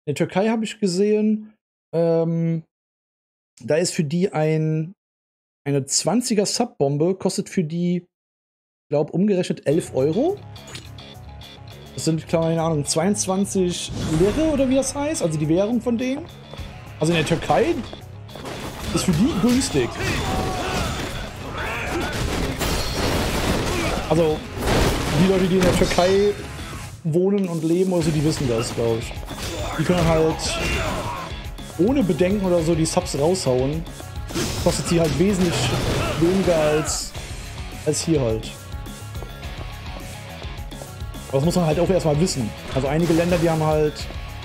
In der Türkei habe ich gesehen, ähm, da ist für die ein eine 20er Sub-Bombe, kostet für die, ich glaube, umgerechnet 11 Euro. Das sind, keine Ahnung, 22 Lire oder wie das heißt, also die Währung von denen. Also in der Türkei ist für die günstig. Also die Leute, die in der Türkei wohnen und leben oder so, die wissen das, glaube ich. Die können halt ohne Bedenken oder so die Subs raushauen. Kostet sie halt wesentlich weniger als, als hier halt. Aber das muss man halt auch erstmal wissen. Also einige Länder, die haben halt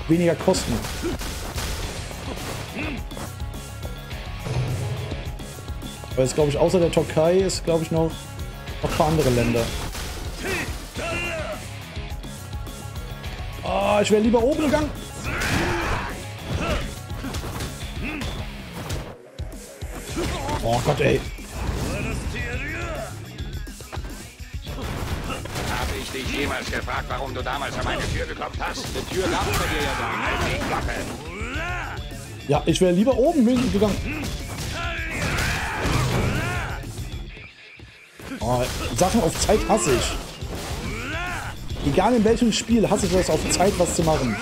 weniger Kosten. Aber jetzt glaube ich, außer der Türkei ist, glaube ich, noch, noch ein paar andere Länder. Ah, ich wäre lieber oben gegangen. Oh Gott, ey. Habe ich dich jemals gefragt, warum du damals an meine Tür geklopft hast? Die Tür gab es bei dir ja gar nicht. Halt! Ja, ich wäre lieber oben gegangen. Oh, Sachen auf Zeit hasse ich. Egal in welchem Spiel hasse ich das auf Zeit was zu machen.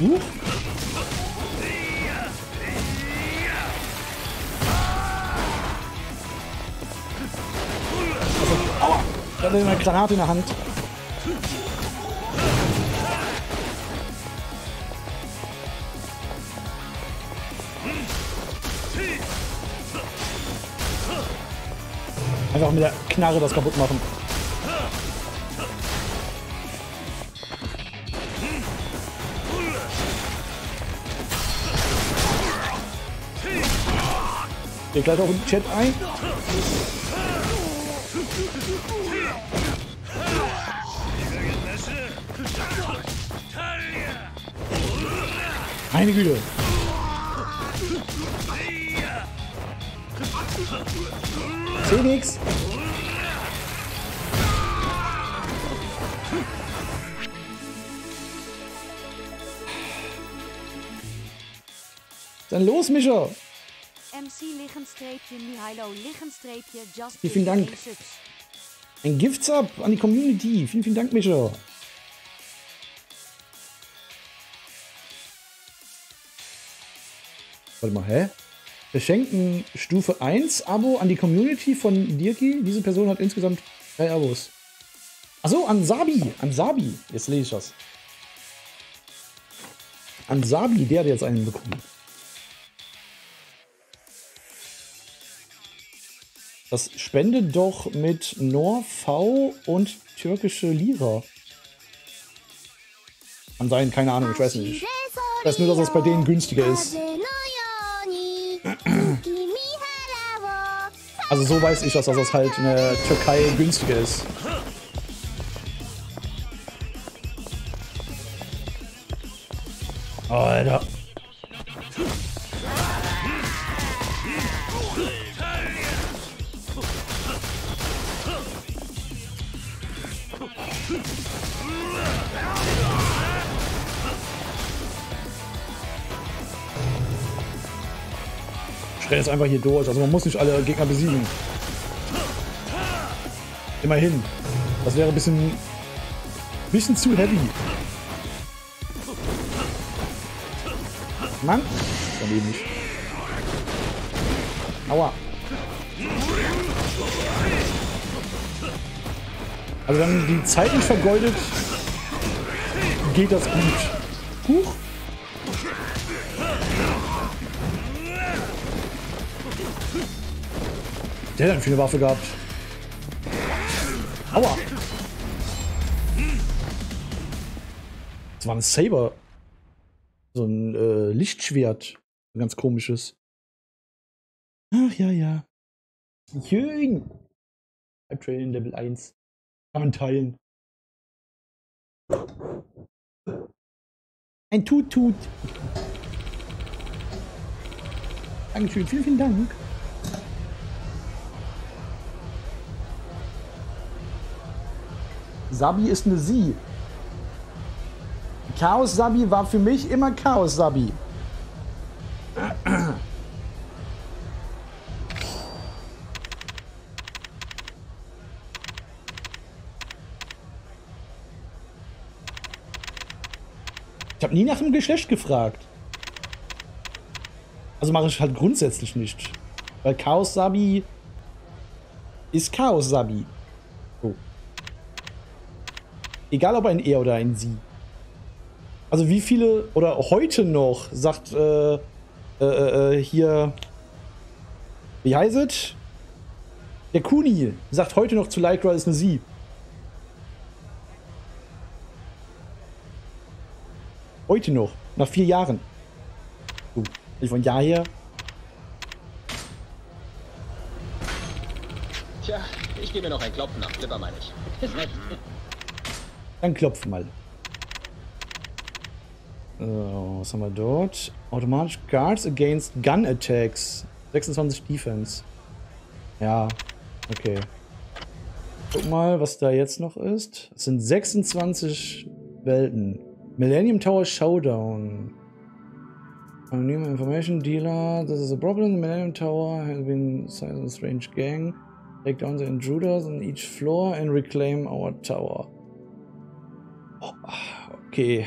Huch. Also, aua! Ich hatte eine Granate in der Hand. Einfach mit der Knarre das kaputt machen. Geht gleich auch den Chat ein. Meine Güte. Seh Dann los. MC Mihailo Liggenstreepje Just Vielen Dank. Ein Gifts ab an die Community. Vielen, vielen Dank, Mischer. Warte mal, hä? Wir schenken Stufe 1 Abo an die Community von Dirki. Diese Person hat insgesamt drei Abos. Achso, an Sabi. An Sabi. Jetzt lese ich das. An Sabi, der hat jetzt einen bekommen. Das spendet doch mit Nor V und türkische Lira. Kann sein, keine Ahnung, ich weiß nicht. Ich weiß nur, dass das bei denen günstiger ist. Also so weiß ich das, dass das halt in der Türkei günstiger ist. Alter. Ich renne jetzt einfach hier durch. Also man muss nicht alle Gegner besiegen. Immerhin. Das wäre ein bisschen, bisschen zu heavy. Mann. Daneben nicht. Aua. Also wenn die Zeit nicht vergeudet, geht das gut. Huch. Der hat eine viele Waffe gehabt. Aua. Das war ein Saber. So ein äh, Lichtschwert. Ein ganz komisches. Ach ja, ja. Schön. Train Level 1. Kann man teilen. Ein Tut-Tut. Dankeschön, vielen, vielen Dank. Sabi ist eine Sie. Chaos Sabi war für mich immer Chaos Sabi. Ich habe nie nach dem Geschlecht gefragt. Also mache ich halt grundsätzlich nicht. Weil Chaos Sabi ist Chaos Sabi. Egal ob ein Er oder ein Sie. Also wie viele, oder heute noch, sagt äh, äh, äh, hier, wie heißt es? Der Kuni sagt heute noch zu Lycra ist eine Sie. Heute noch, nach vier Jahren. So, ich von Jahr her. Tja, ich gebe mir noch ein Klopfen ab. Flipper meine ich. Dann klopf mal. So, was haben wir dort? Automatisch Guards against Gun Attacks. 26 Defense. Ja, okay. Guck mal, was da jetzt noch ist. Es sind 26 Welten. Millennium Tower Showdown. Anonyme Information Dealer. This is a problem. The Millennium Tower has been a strange gang. Take down the intruders on each floor and reclaim our tower. Okay.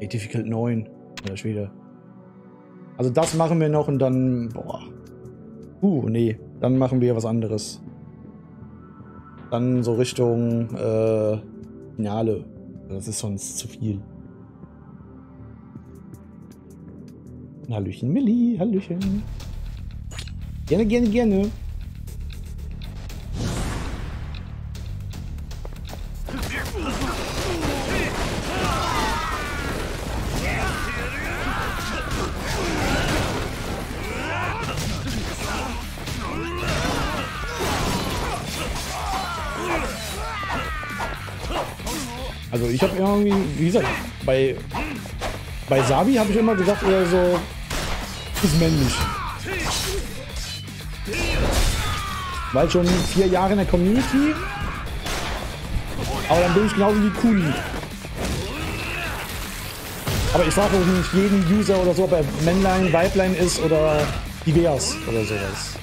Ey, Difficult 9. Alter Schwede. Also das machen wir noch und dann... Boah. Uh, nee. Dann machen wir was anderes. Dann so Richtung äh, Finale. Das ist sonst zu viel. Hallöchen Milli, Hallöchen. Gerne, gerne, gerne. Irgendwie, wie gesagt, bei, bei Sabi habe ich immer gesagt, er so ist männlich. Weil schon vier Jahre in der Community. Aber dann bin ich genauso wie Kuni. Aber ich frage auch nicht jeden User oder so, ob er Männlein, Weiblein ist oder divers oder sowas.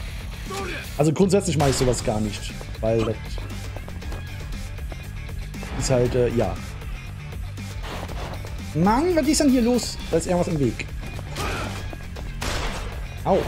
Also grundsätzlich mache ich sowas gar nicht. Weil das ist halt, äh, ja. Mann, was ist denn hier los? Da ist irgendwas im Weg. Au.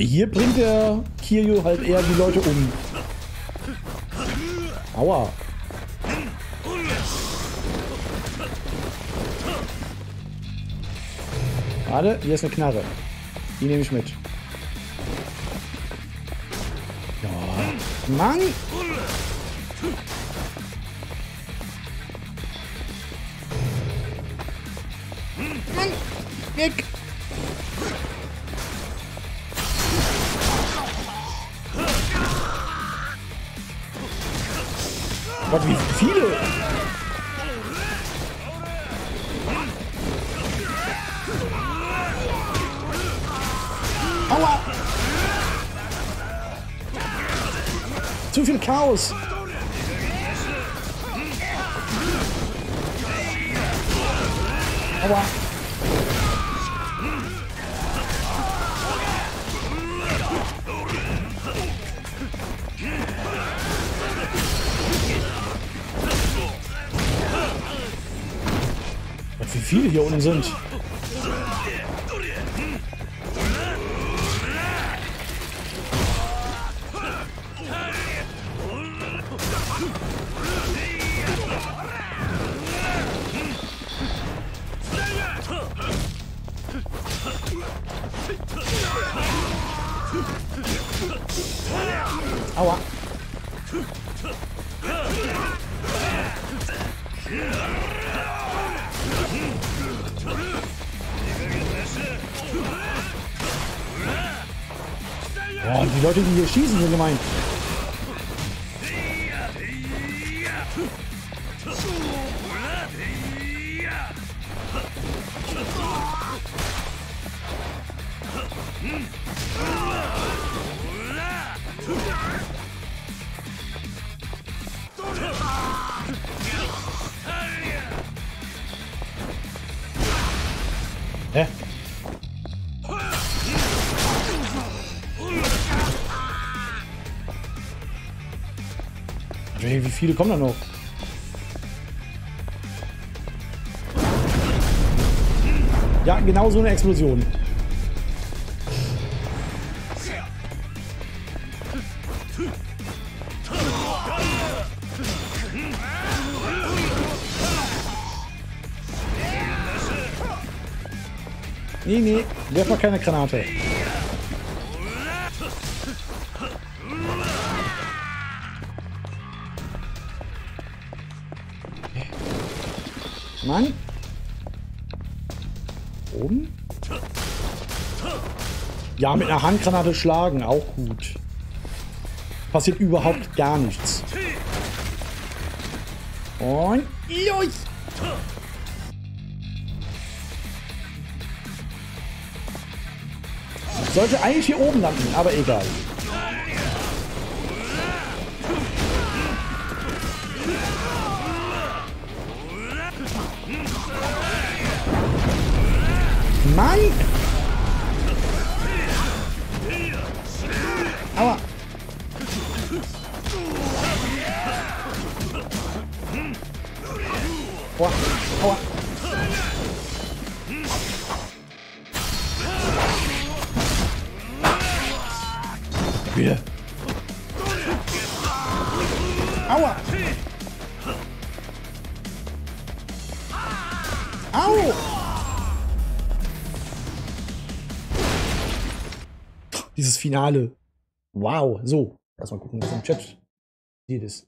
Hier bringt der Kiryu halt eher die Leute um. Aua. Warte, hier ist eine Knarre. Die nehme ich mit. Ja. Mann! Chaos! Aua! Wie viele hier unten sind. Schießen, sind gemein. Viele kommen da noch? Ja, genau so eine Explosion. Nee, nee, werf mal keine Granate. Ja, mit einer Handgranate schlagen, auch gut. Passiert überhaupt gar nichts. Und los! Sollte eigentlich hier oben landen, aber egal. Finale. Wow. So. Lass mal gucken, was im Chat sieht es.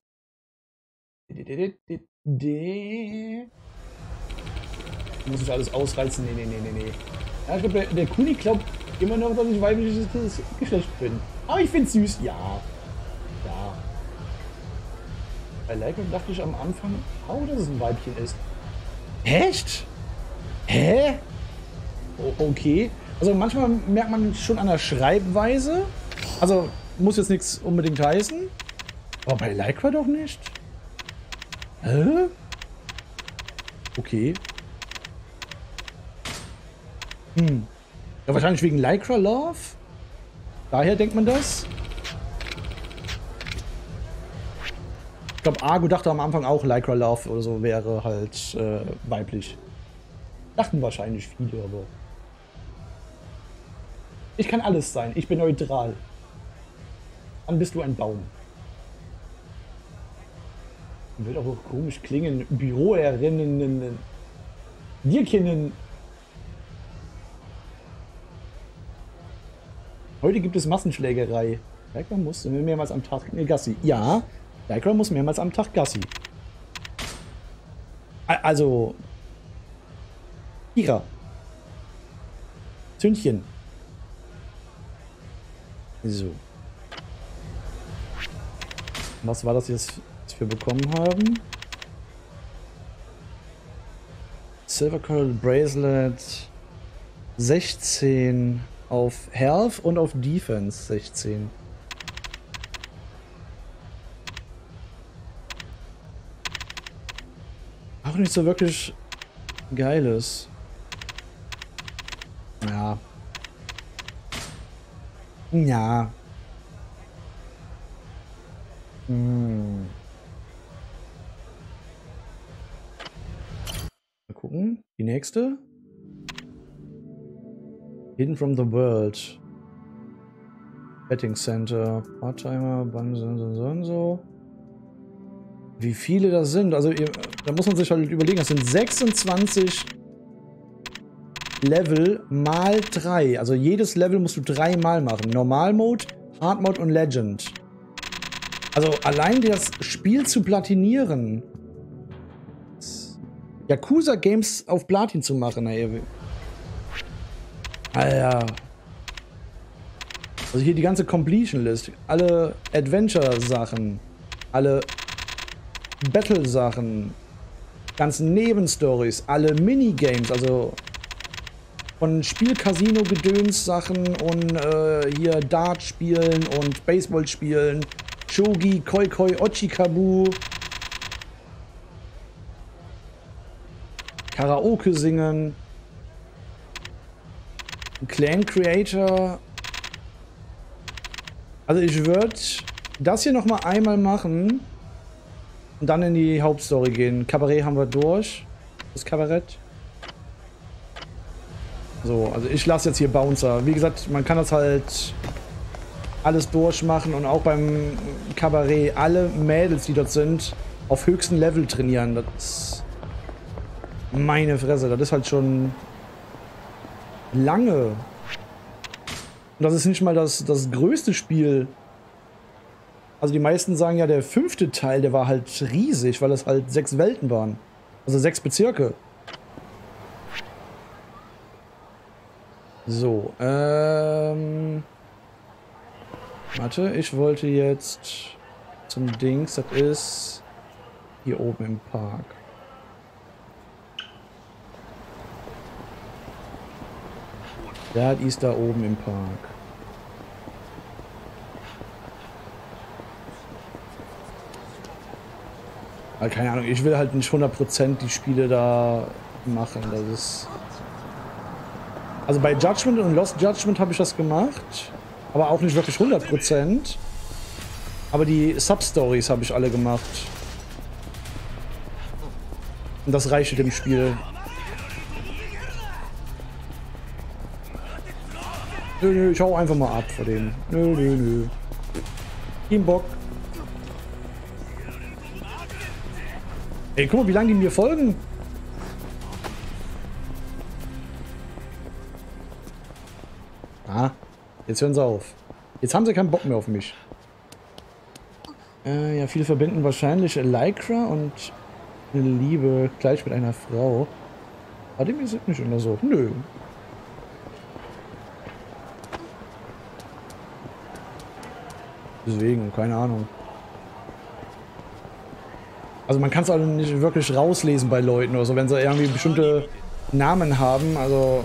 Muss ich alles ausreizen? Nee, nee, nee, nee, nee. Ja, ich glaub, der, Kuni glaubt immer noch, dass ich weibliches Geschlecht bin. Aber ich find's süß. Ja. Ja. Bei Lycra dachte ich am Anfang auch, dass es ein Weibchen ist. Echt? Hä? O okay. Also manchmal merkt man schon an der Schreibweise. Also muss jetzt nichts unbedingt heißen. Aber bei Lycra doch nicht. Hä? Okay. Hm. Ja, wahrscheinlich wegen Lycra Love. Daher denkt man das. Ich glaube, Argo dachte am Anfang auch Lycra Love oder so wäre halt äh, weiblich. Dachten wahrscheinlich viele, aber. Ich kann alles sein. Ich bin neutral. Dann bist du ein Baum. Wird auch komisch klingen. Büroerinnen. Wir kennen. Heute gibt es Massenschlägerei. Lycra muss mehrmals am Tag Gassi. Ja, Lycra muss mehrmals am Tag Gassi. Also. Kira. Zündchen. So. Was war das jetzt, was wir bekommen haben? Silver Coral Bracelet 16 auf Health und auf Defense 16. Auch nicht so wirklich geiles. Ja. Hm. Mal gucken. Die nächste. Hidden from the World. Betting Center. Part-Timer, so und so und so. Wie viele das sind? Also, ihr, da muss man sich halt überlegen, das sind 26 Level mal 3. Also jedes Level musst du dreimal machen. Normal Mode, Hard Mode und Legend. Also allein das Spiel zu platinieren. Yakuza Games auf Platin zu machen, ey. Alter. Also hier die ganze Completion List. Alle Adventure-Sachen. Alle Battle-Sachen. Ganzen Nebenstories. Alle Minigames. Also von Spiel-Casino-Gedöns-Sachen und äh, hier Dart spielen und Baseball spielen. Shogi, Koi Koi, Ochikabu. Karaoke singen. Clan Creator. Also ich würde das hier nochmal einmal machen. Und dann in die Hauptstory gehen. Kabarett haben wir durch. Das Kabarett. So, also ich lasse jetzt hier Bouncer. Wie gesagt, man kann das halt alles durchmachen und auch beim Kabarett alle Mädels, die dort sind, auf höchstem Level trainieren. Das ist meine Fresse, das ist halt schon lange. Und das ist nicht mal das, das größte Spiel. Also die meisten sagen ja, der fünfte Teil, der war halt riesig, weil es halt sechs Welten waren. Also sechs Bezirke. So, ähm... Warte, ich wollte jetzt zum Dings, das ist Hier oben im Park. Das ist da oben im Park. Keine Ahnung, ich will halt nicht 100% die Spiele da machen. Das ist. Also bei Judgment und Lost Judgment habe ich das gemacht. Aber auch nicht wirklich 100%. Aber die Substories habe ich alle gemacht. Und das reicht dem Spiel. Nö, nö, ich hau einfach mal ab vor dem. Nö, nö, nö. Team Bock. Ey, guck mal, wie lange die mir folgen. Ah, jetzt hören sie auf. Jetzt haben sie keinen Bock mehr auf mich. Äh, ja, viele verbinden wahrscheinlich Lycra und eine Liebe gleich mit einer Frau. War dem ist nicht immer so. Nö. Deswegen, keine Ahnung. Also man kann es auch nicht wirklich rauslesen bei Leuten oder so, wenn sie irgendwie bestimmte Namen haben, also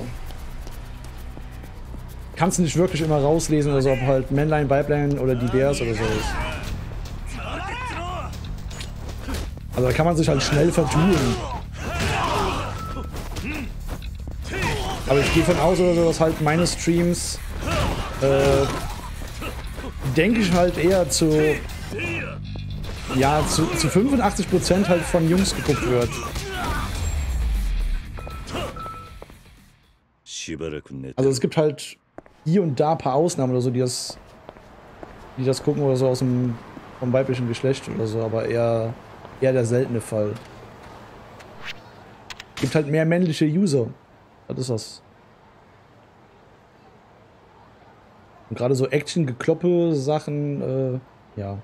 kannst du nicht wirklich immer rauslesen oder so, ob halt Männlein, Weiblein oder divers oder so ist. Also da kann man sich halt schnell vertun. Aber ich gehe von aus, oder so, dass halt meine Streams äh, denke ich halt eher zu ja, zu, zu 85% halt von Jungs geguckt wird. Also es gibt halt hier und da ein paar Ausnahmen oder so, die das, die das gucken oder so aus dem vom weiblichen Geschlecht oder so, aber eher, eher der seltene Fall. Gibt halt mehr männliche User. Das ist das. Und gerade so Action-Gekloppe-Sachen, äh, ja.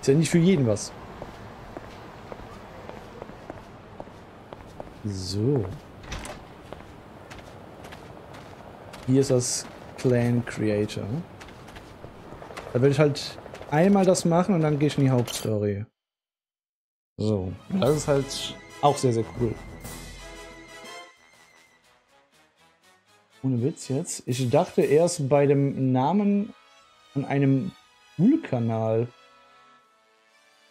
Ist ja nicht für jeden was. So. Hier ist das Clan Creator. Da will ich halt einmal das machen und dann gehe ich in die Hauptstory. So. Das ist halt auch sehr, sehr cool. Ohne Witz jetzt. Ich dachte erst bei dem Namen an einem Pool-Kanal.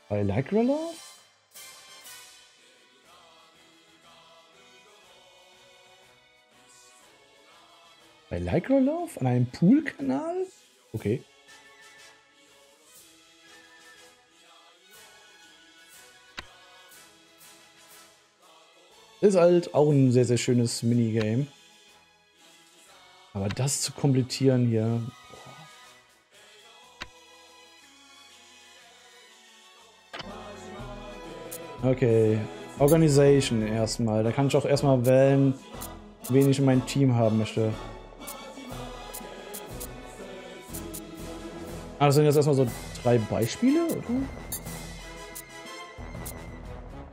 Bei Lycra Bei Lycra Love? An einem Pool-Kanal? Okay. Ist halt auch ein sehr, sehr schönes Minigame. Aber das zu komplettieren hier. Okay. Organisation erstmal. Da kann ich auch erstmal wählen, wen ich in meinem Team haben möchte. Ah, das sind jetzt erstmal so drei Beispiele, oder?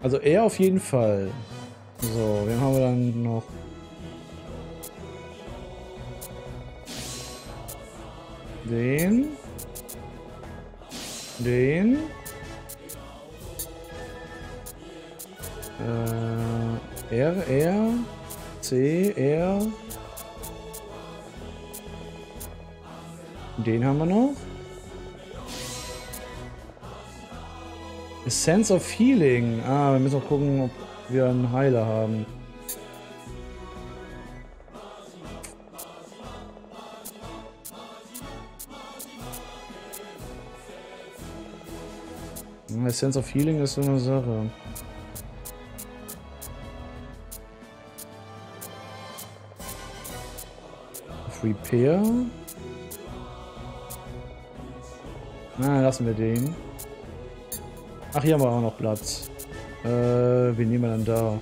Also er auf jeden Fall. So, wen haben wir dann noch? Den. Den. Äh, R, R. C, R. Den haben wir noch. A Sense of Healing. Ah, wir müssen noch gucken, ob wir einen Heiler haben. Sense of Healing ist so eine Sache. Repair. Na, lassen wir den. Ach, hier haben wir auch noch Platz. Äh, wen nehmen wir dann da?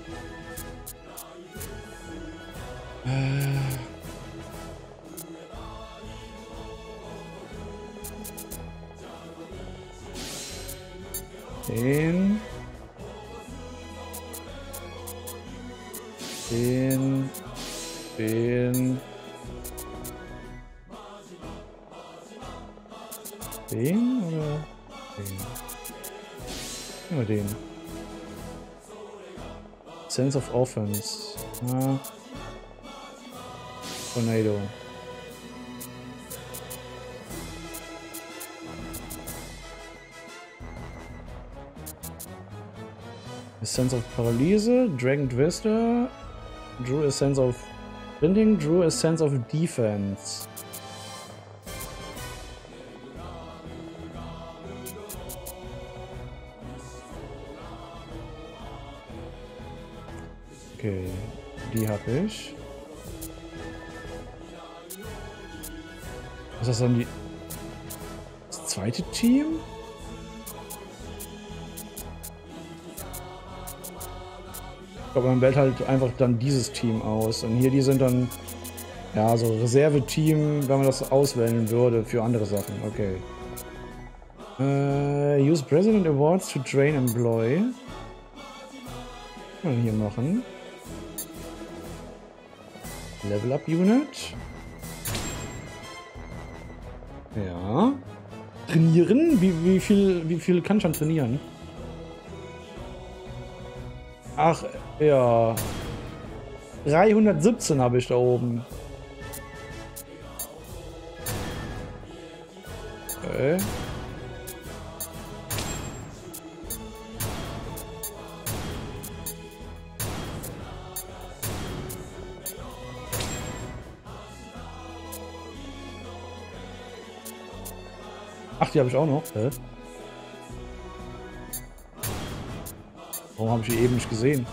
Äh. Of Offense. Ah. Tornado. A sense of Paralyse, Dragon Twister, drew a sense of Binding, drew a sense of defense. Habe ich. Ist das dann die... Das zweite Team? Ich glaube, man wählt halt einfach dann dieses Team aus. Und hier, die sind dann... Ja, so Reserve-Team, wenn man das auswählen würde für andere Sachen. Okay. Äh, use President Awards to train Employee. Kann man hier machen. Level Up Unit. Ja. Trainieren? Wie, wie, viel, wie viel kann ich dann trainieren? Ach, ja. 317 habe ich da oben. Die habe ich auch noch. Hä? Warum habe ich die eben nicht gesehen?